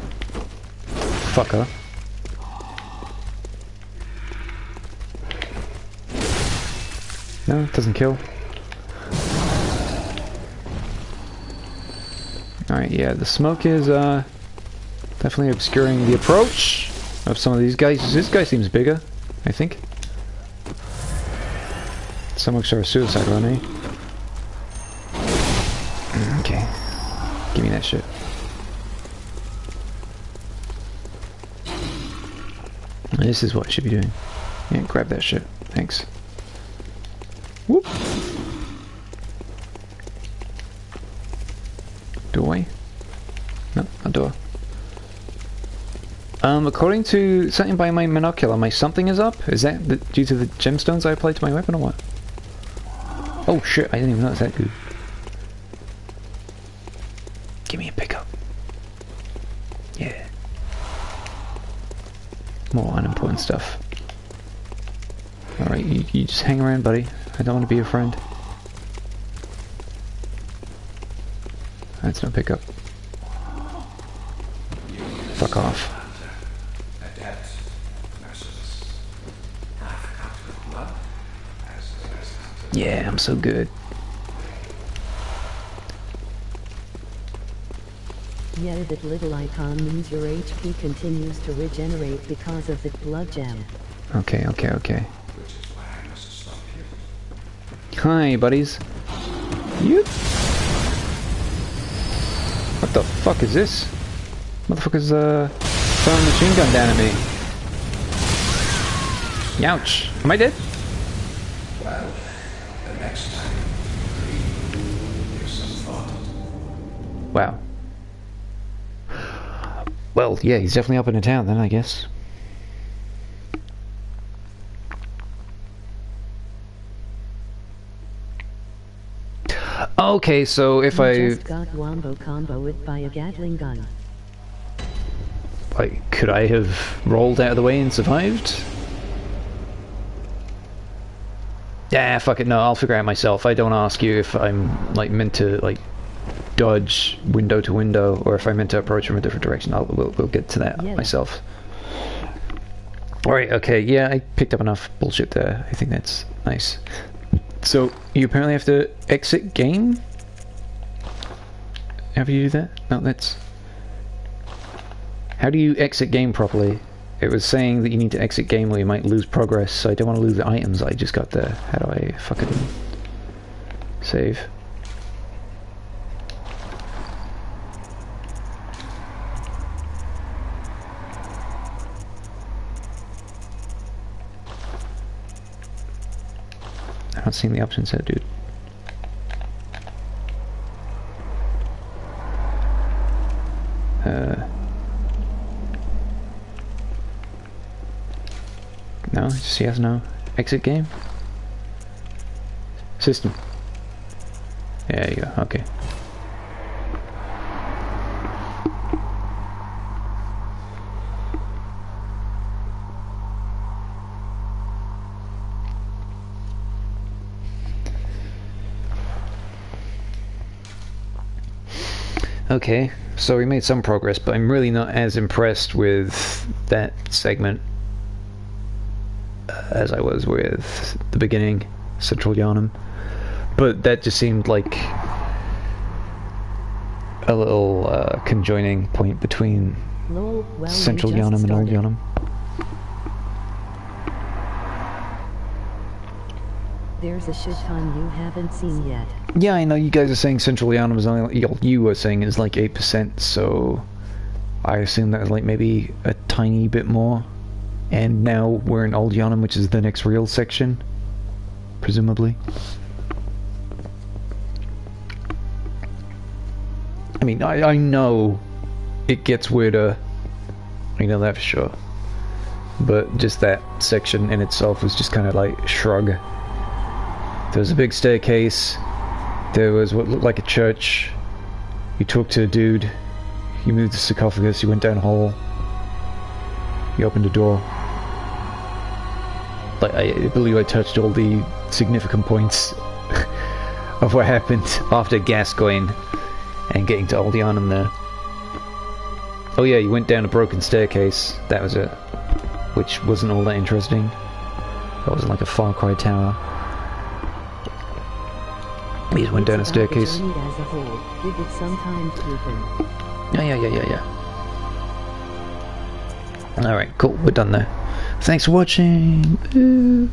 Fucker. No, it doesn't kill. Alright, yeah, the smoke is uh, definitely obscuring the approach of some of these guys. This guy seems bigger, I think. Some sort of suicide run, eh? Shit. This is what I should be doing. Yeah, grab that shit. Thanks. Whoop. Doorway? No, a door. Um, according to something by my monocular, my something is up? Is that the, due to the gemstones I applied to my weapon or what? Oh shit, I didn't even notice that dude. Give me a pickup. Yeah. More unimportant stuff. Alright, you, you just hang around, buddy. I don't want to be your friend. That's no pickup. Fuck off. Adept nurses. Half cut with blood. As as Yeah, I'm so good. Yeah, that little icon means your HP continues to regenerate because of the blood gem. Okay, okay, okay. Hi, buddies. You. What the fuck is this? Motherfucker's uh throwing machine gun down at me. Youch. Am I dead? Well, the next. Wow. Well, yeah, he's definitely up in the town then, I guess. Okay, so if You I just got wombo combo it by a Gatling gun. like could I have rolled out of the way and survived? Yeah, fuck it, no, I'll figure it out myself. I don't ask you if I'm like meant to like dodge window to window or if I'm meant to approach from a different direction. I'll we'll, we'll get to that Yeah. myself. Alright, okay, yeah, I picked up enough bullshit there. I think that's nice. So you apparently have to exit game? How do you do that? No, that's how do you exit game properly? It was saying that you need to exit game or you might lose progress, so I don't want to lose the items I just got there. How do I fucking save? Not seeing the options there, dude. Uh, no, it just he has no exit game. System. There you go. Okay. Okay, so we made some progress, but I'm really not as impressed with that segment uh, as I was with the beginning, Central Yharnam. But that just seemed like a little uh, conjoining point between well, Central Yharnam and Old. Yharnam. There's a shit ton you haven't seen yet. Yeah, I know you guys are saying Central only you- were saying is like eight percent, so I assume that's like maybe a tiny bit more. And now we're in Old Yharnam, which is the next real section, presumably. I mean, I I know it gets weirder. I know that for sure. But just that section in itself was just kind of like shrug. There was a big staircase. There was what looked like a church. You talked to a dude. You moved the sarcophagus. You went down a hole. You opened a door. Like I believe I touched all the significant points of what happened after Gascoigne and getting to Old Yharnam there. Oh yeah, you went down a broken staircase. That was it. Which wasn't all that interesting. That wasn't like a Far Cry tower. We just went down a It's about the staircase. journey as a whole. Give it some time to open. Yeah, yeah, yeah, yeah, yeah. Alright, cool. We're done there. Thanks for watching. Boo.